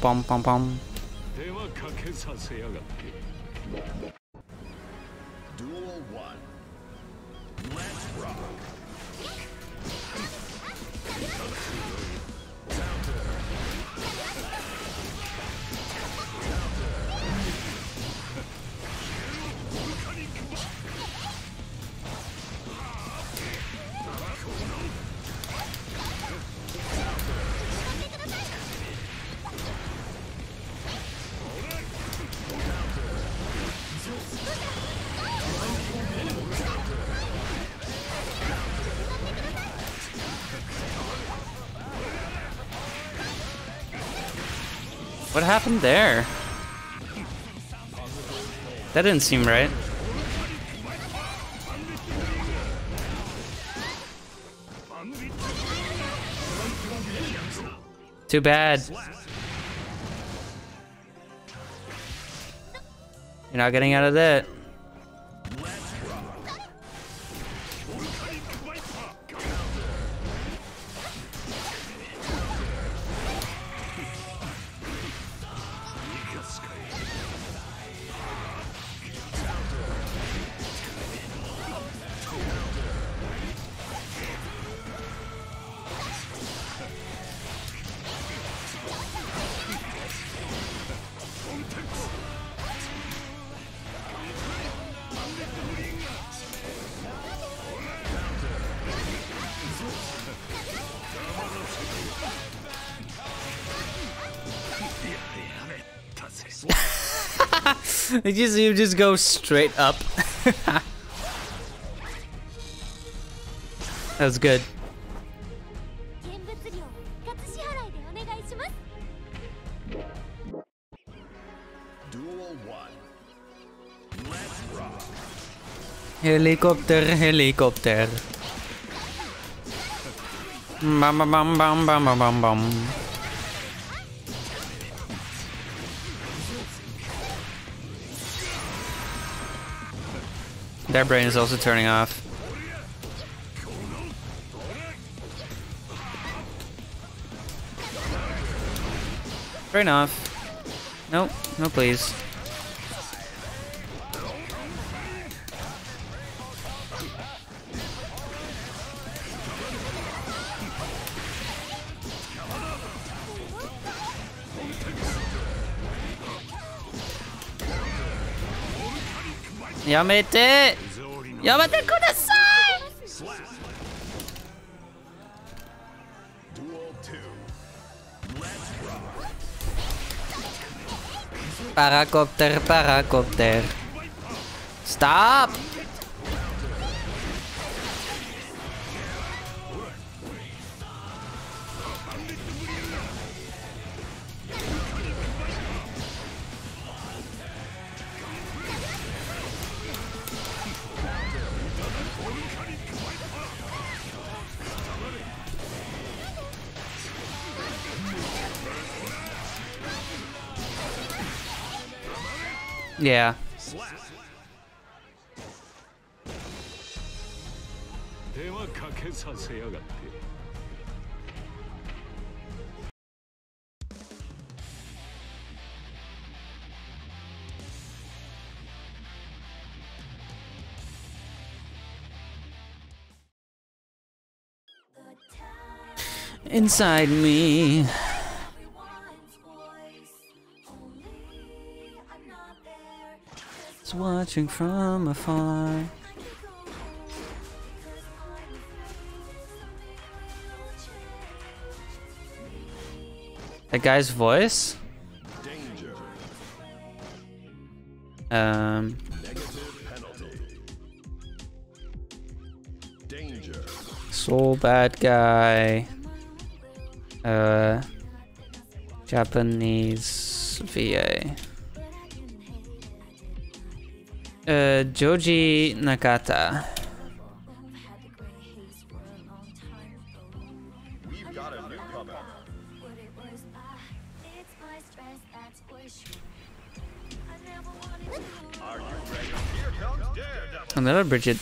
Pom pom pom happened there? That didn't seem right. Too bad. You're not getting out of that. They just you just go straight up. that was good. Helicopter, helicopter. Bam bam bam bam bam bam bam. Their brain is also turning off. Turn off. No, no please. やめて。やめてください。パラコプターパラコプターストップて。Inside me. Watching from afar. That guy's voice? Danger. Um. Danger. Sol Badguy. Uh, Japanese VA. Here comes Daredevil. Another Bridget.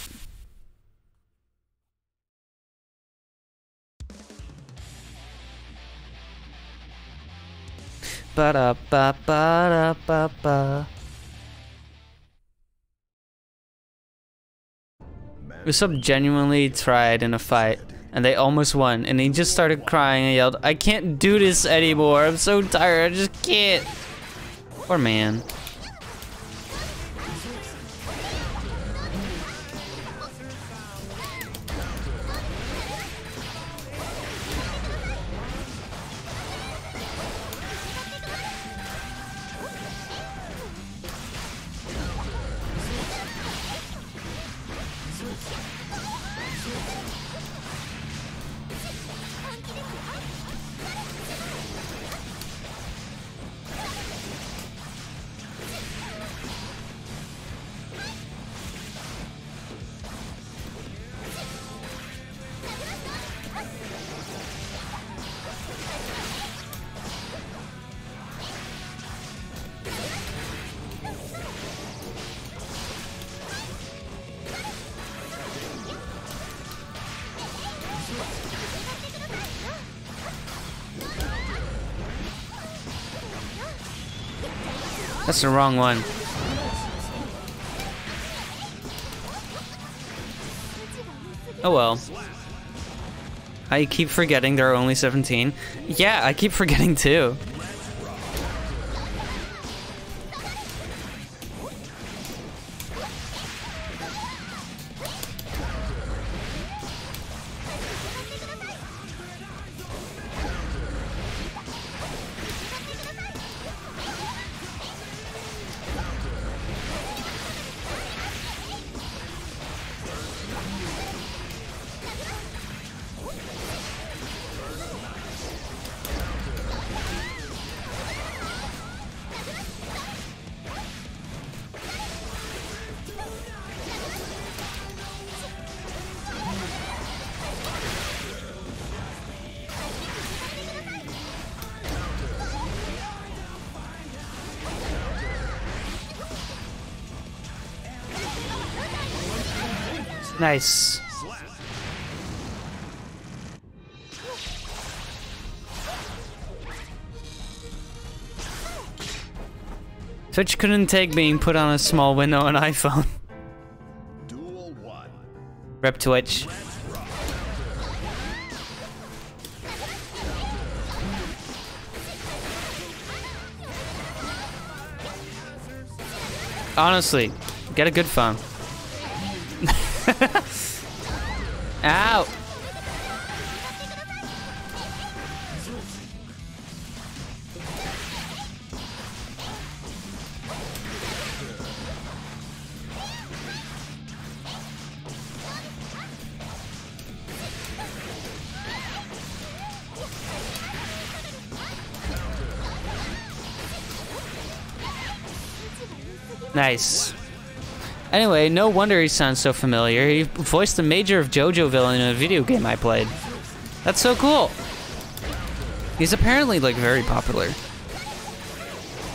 Ba da ba ba da ba ba. Usopp genuinely tried in a fight, and they almost won. And he just started crying and yelled, "I can't do this anymore. I'm so tired. I just can't." Poor man. That's the wrong one. Oh well. I keep forgetting there are only 17. Yeah, I keep forgetting too. Nice. Twitch couldn't take being put on a small window on iPhone. Duel 1. Rep Twitch. Honestly, get a good phone. Nice. Anyway, no wonder he sounds so familiar. He voiced the major of JoJo villain in a video game I played. That's so cool. He's apparently like very popular.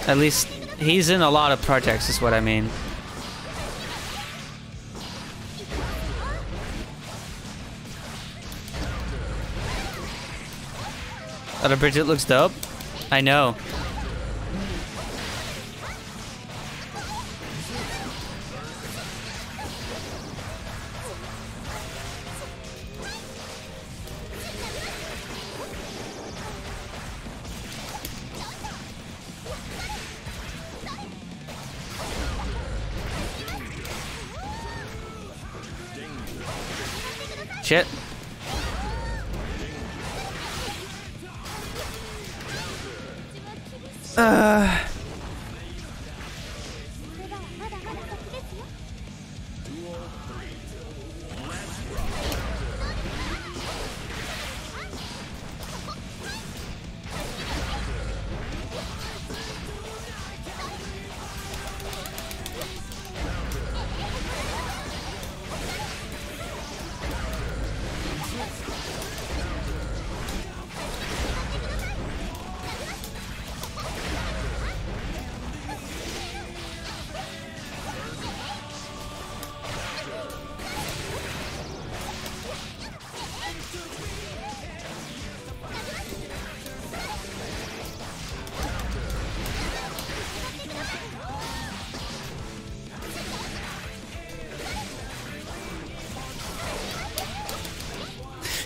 At least he's in a lot of projects is what I mean. Other Bridget looks dope. I know.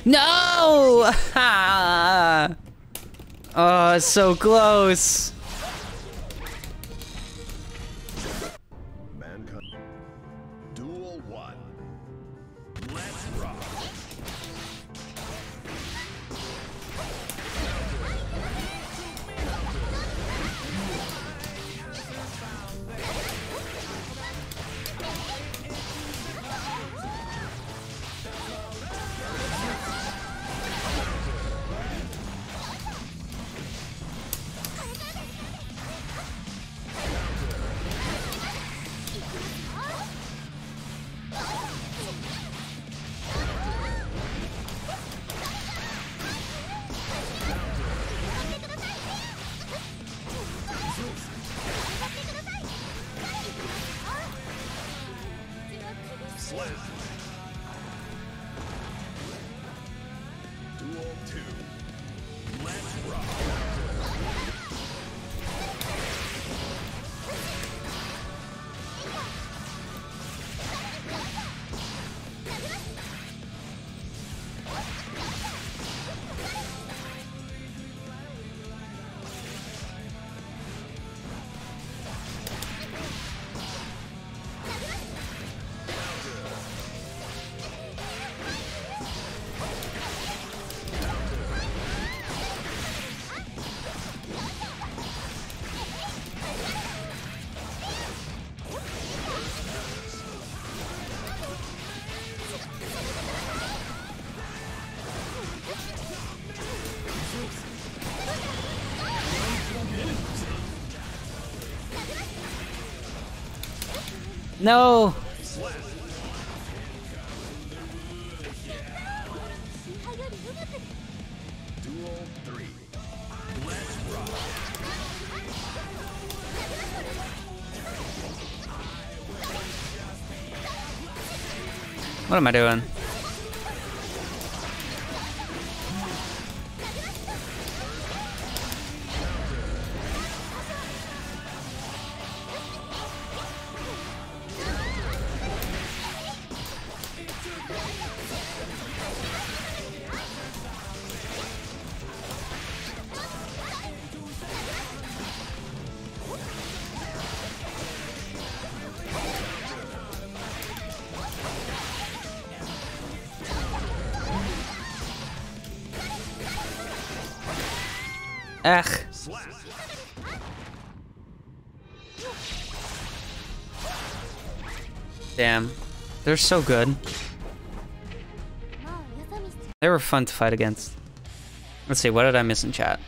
No! Ah. oh, so close. No! Duel 3. Let's rock. What am I doing? They're so good. They were fun to fight against. Let's see, what did I miss in chat?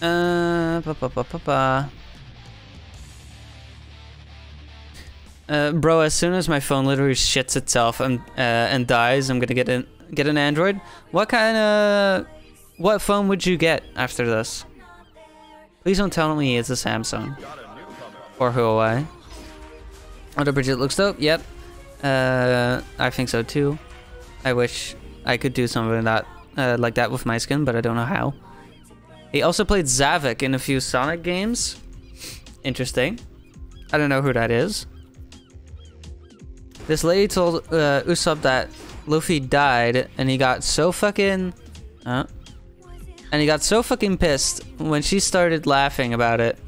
Uh, ba ba ba. Uh, bro, as soon as my phone literally shits itself and uh, and dies, I'm gonna get an get an Android. What kind of what phone would you get after this? Please don't tell me it's a Samsung or Huawei. Other Bridget looks dope. Yep, uh, I think so too. I wish I could do something that uh, like that with my skin, but I don't know how. He also played Zavok in a few Sonic games. Interesting. I don't know who that is. This lady told uh, Usopp that Luffy died, and he got so fucking, uh, and he got so fucking pissed when she started laughing about it.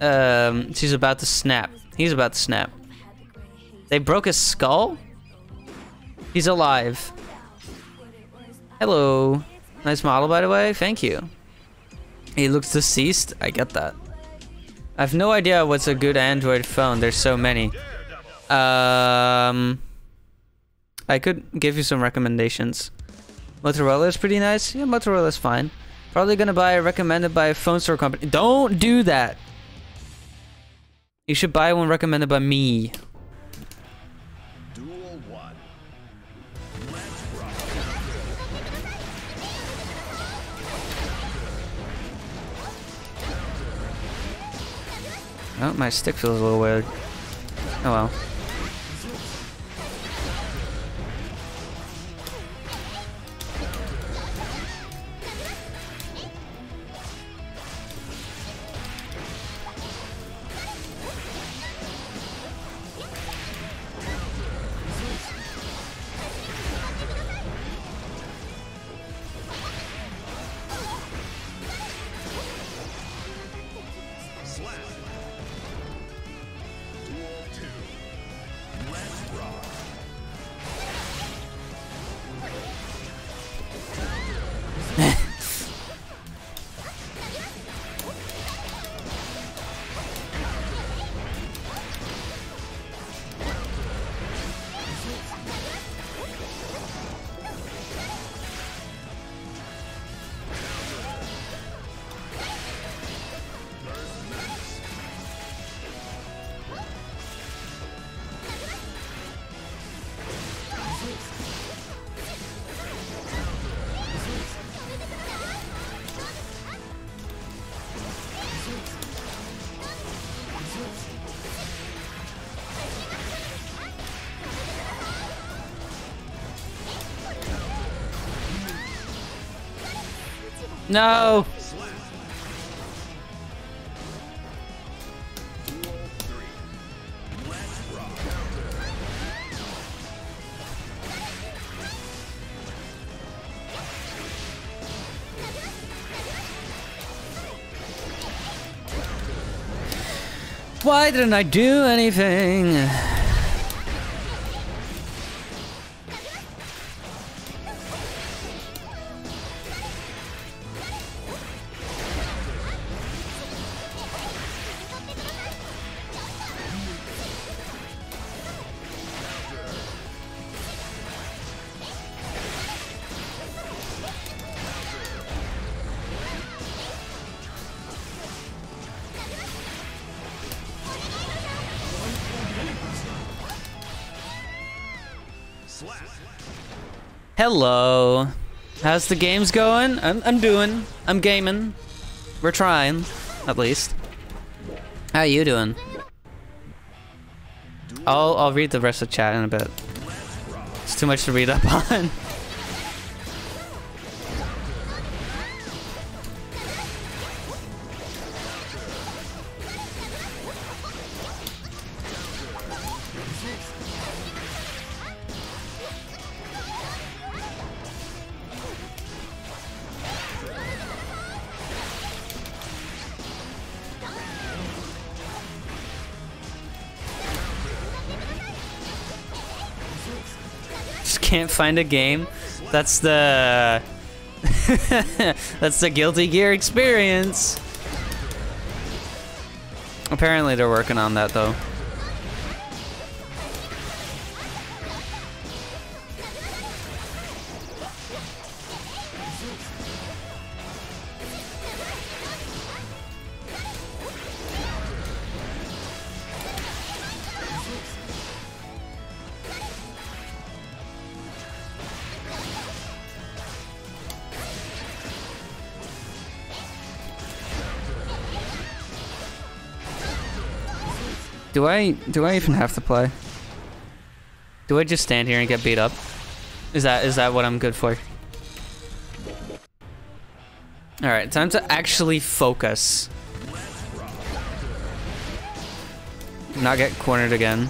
Um, she's about to snap. He's about to snap. They broke his skull. He's alive. Hello. Nice model, by the way. Thank you. He looks deceased. I get that. I have no idea what's a good Android phone. There's so many. Um, I could give you some recommendations. Motorola is pretty nice. Yeah, Motorola is fine. Probably gonna buy recommended by a phone store company. Don't do that. You should buy one recommended by me. Oh, my stick feels a little weird. Oh well. No. Why didn't I do anything? Hello. How's the games going? I'm, I'm doing. I'm gaming. We're trying, at least. How you doing? I'll I'll read the rest of the chat in a bit. It's too much to read up on. Can't find a game. That's the That's the Guilty Gear experience. Apparently they're working on that though. Do I do I even have to play? Do I just stand here and get beat up? Is that is that what I'm good for? All right, time to actually focus. Not get cornered again.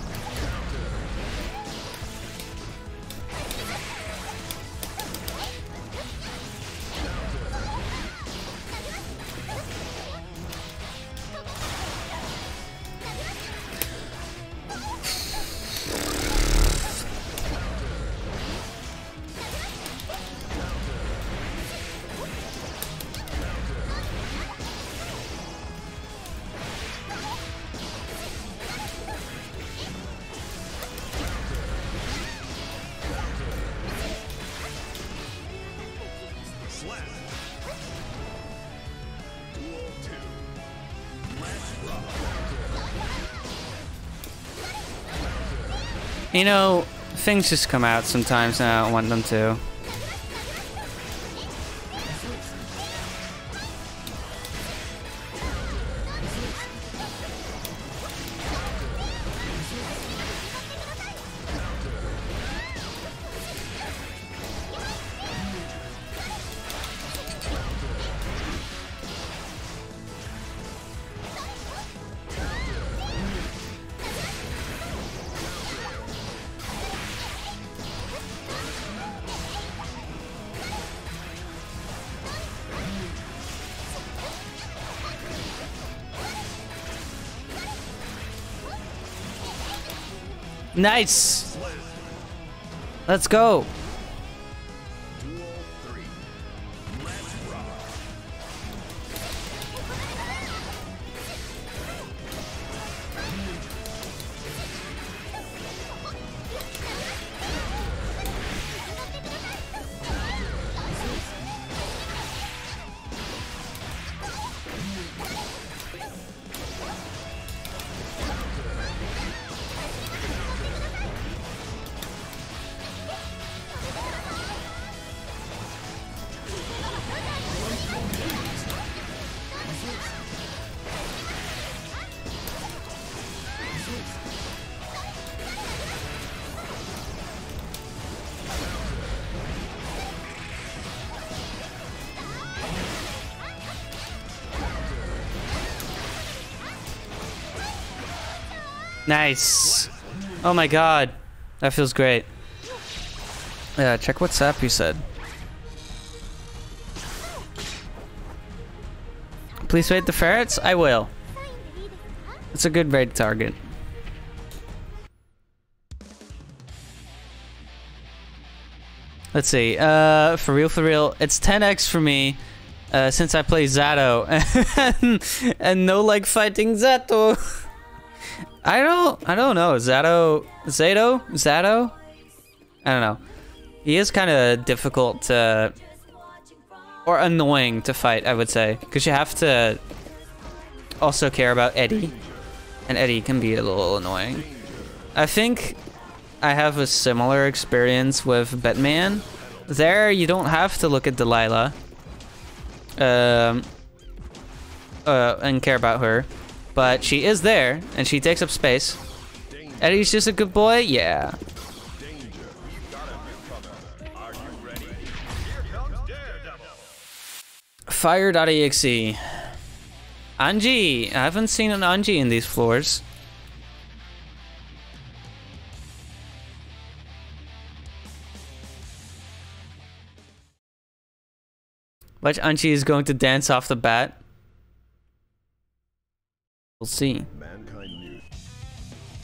You know, things just come out sometimes and I don't want them to. Nice. Let's go. Nice. Oh my god. That feels great. Yeah, check WhatsApp you said. Please raid the ferrets? I will. It's a good raid target. Let's see. Uh, for real, for real, it's 10x for me. Uh, since I play Zato and, and no like fighting Zato. I don't I don't know. Zato Zato? Zato? I don't know. He is kind of difficult to or annoying to fight, I would say, because you have to also care about Eddie. And Eddie can be a little annoying. I think I have a similar experience with Bedman. There, you don't have to look at Delilah um, uh, and care about her. But she is there, and she takes up space. Eddie's just a good boy? Yeah. Fire.exe. Anji! I haven't seen an Anji in these floors. Watch Anji is going to dance off the bat. We'll see. Mankind.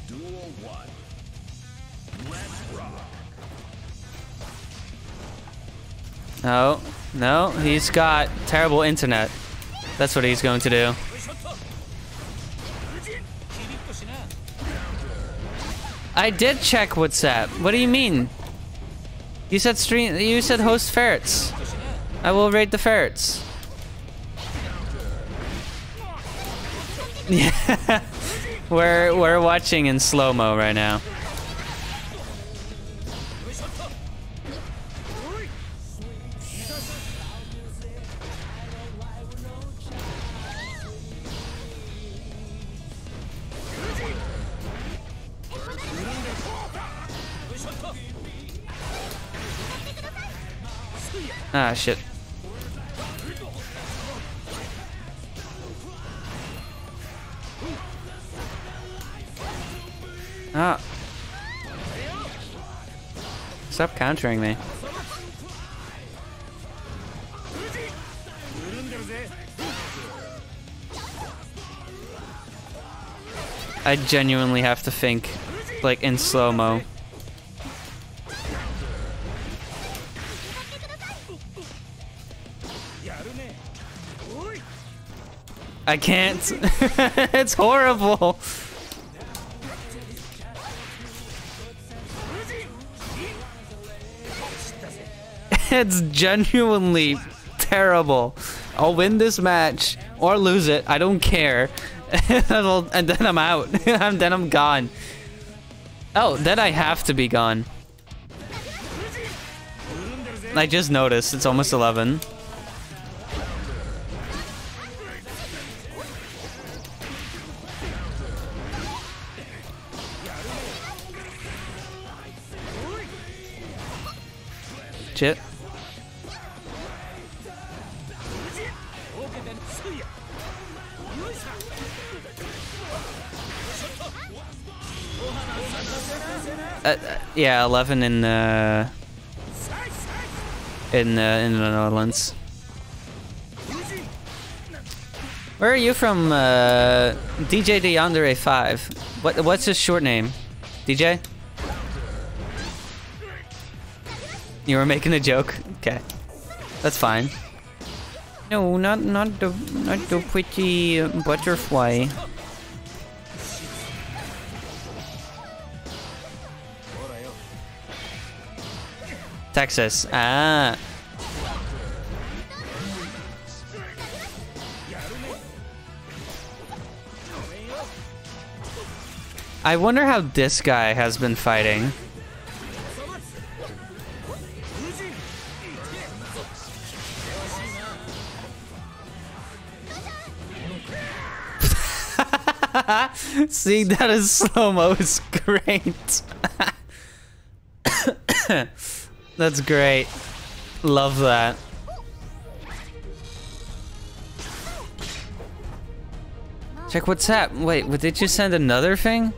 Duel one. Let's rock. No, no, he's got terrible internet. That's what he's going to do. I did check WhatsApp. What do you mean? You said stream. You said host ferrets. I will raid the ferrets. Yeah, we're we're watching in slow mo right now. Ah shit. Ah. Stop countering me. I genuinely have to think, like, in slow-mo. I can't. it's horrible. it's genuinely terrible. I'll win this match or lose it. I don't care. And then I'm out. and then I'm gone. Oh, then I have to be gone. I just noticed it's almost 11. Shit. Uh, uh, yeah, 11 in uh, in uh, in the Netherlands. Where are you from, uh, DJ DeAndre 5? What what's his short name? DJ? You were making a joke? Okay. That's fine. No, not not the not the pretty butterfly. Texas. Ah. I wonder how this guy has been fighting. Seeing that as slow mo is great. That's great. Love that. Check what's up. Wait, did you send another thing?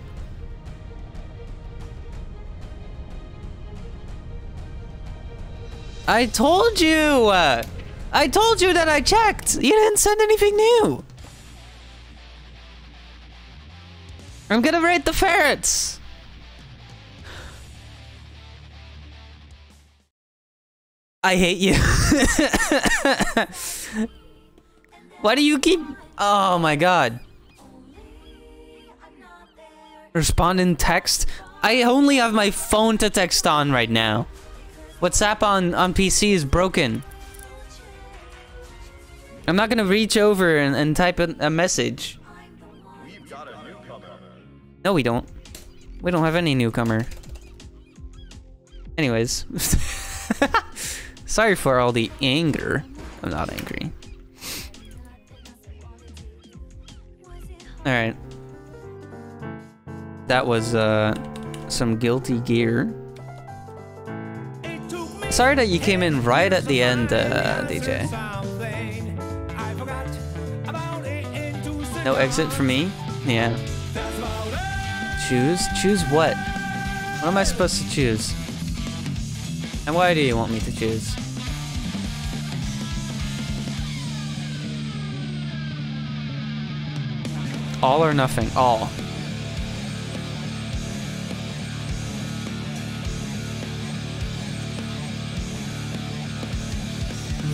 I told you! I told you that I checked! You didn't send anything new! I'm gonna rate the ferrets! I hate you. Why do you keep... Oh my god. Respond in text? I only have my phone to text on right now. WhatsApp on, on PC is broken. I'm not gonna reach over and, and type a, a message. No, we don't. We don't have any newcomer. Anyways. Sorry for all the anger. I'm not angry. Alright. That was, uh, some guilty gear. Sorry that you came in right at the end, uh, DJ. No exit for me? Yeah. Choose? Choose what? What am I supposed to choose? And why do you want me to choose? All or nothing. All.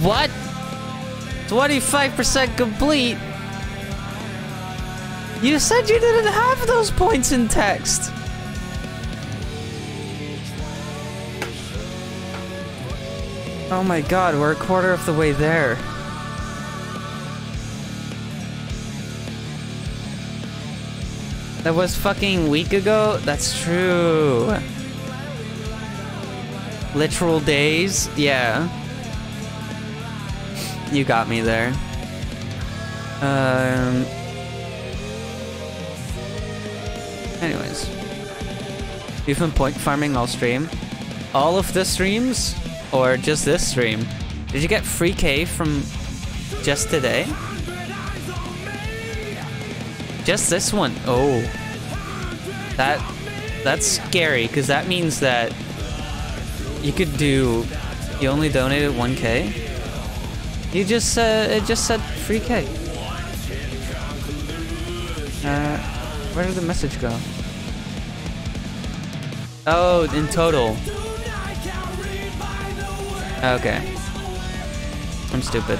What? 25% complete? You said you didn't have those points in text. Oh my god, we're a quarter of the way there. That was fucking week ago? That's true. Literal days? Yeah. You got me there. Um. Anyways. You've been point farming all stream? All of the streams? Or just this stream? Did you get free K from just today? Just this one? Oh. That that's scary because that means that you could do you only donated 1k? You just said it just said free K. Uh where did the message go? Oh, in total. Okay. I'm stupid.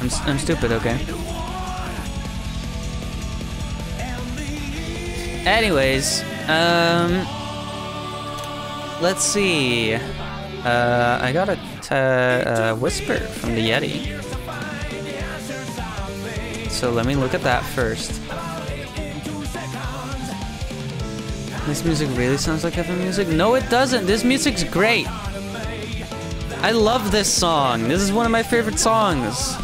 I'm, I'm stupid, okay. Anyways, um, let's see. Uh, I got a uh, whisper from the Yeti. So let me look at that first. This music really sounds like heaven music? No, it doesn't. This music's great. I love this song. This is one of my favorite songs.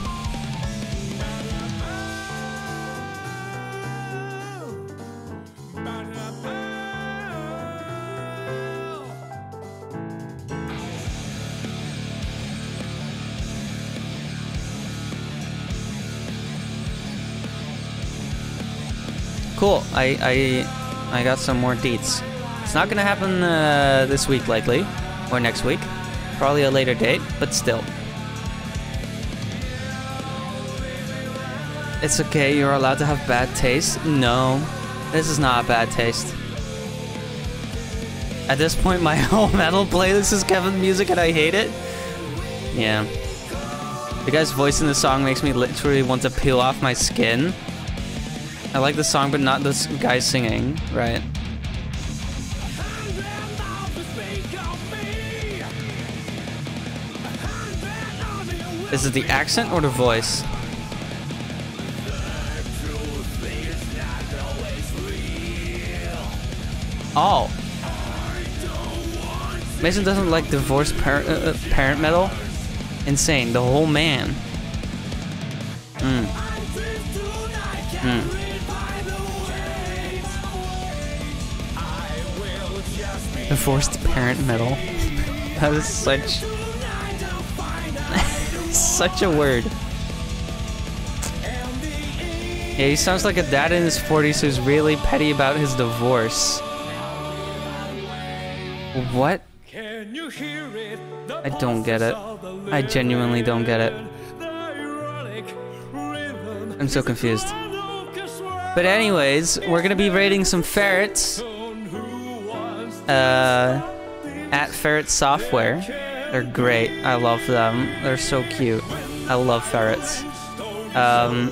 Cool. I I I got some more deets. It's not gonna happen uh, this week, likely, or next week. Probably a later date, but still. It's okay. You're allowed to have bad taste. No, this is not bad taste. At this point, my whole metal playlist is Kevin music, and I hate it. Yeah. The guy's voice in the song makes me literally want to peel off my skin. I like the song, but not this guy singing, right? Is it the accent or the voice? Oh. Mason doesn't like divorced parent, uh, uh, parent metal? Insane. The whole man. Divorced parent metal. That is such such a word. Yeah, he sounds like a dad in his 40s who's really petty about his divorce. What? I don't get it. I genuinely don't get it. I'm so confused. But anyways, we're gonna be raiding some ferrets. Uh, at Ferret Software. They're great. I love them. They're so cute. I love ferrets. Um,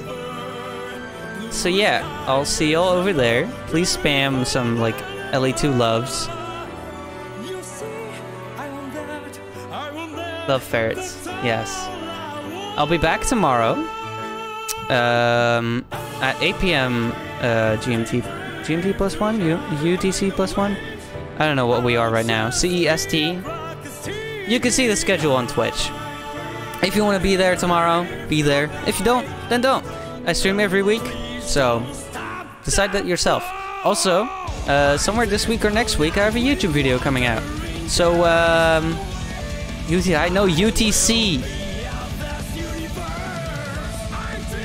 so yeah, I'll see y'all over there. Please spam some like LE2 loves. Love ferrets. Yes. I'll be back tomorrow. Um, at 8 p.m. Uh, GMT, GMT plus one, U, UTC plus one. I don't know what we are right now. CEST. You can see the schedule on Twitch. If you want to be there tomorrow, be there. If you don't, then don't. I stream every week, so decide that yourself. Also, uh, somewhere this week or next week, I have a YouTube video coming out. So, um, I know UTC.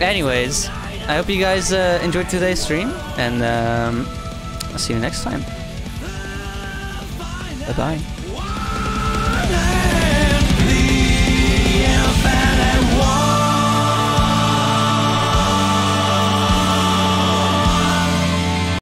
Anyways, I hope you guys uh, enjoyed today's stream, and um, I'll see you next time. Bye bye.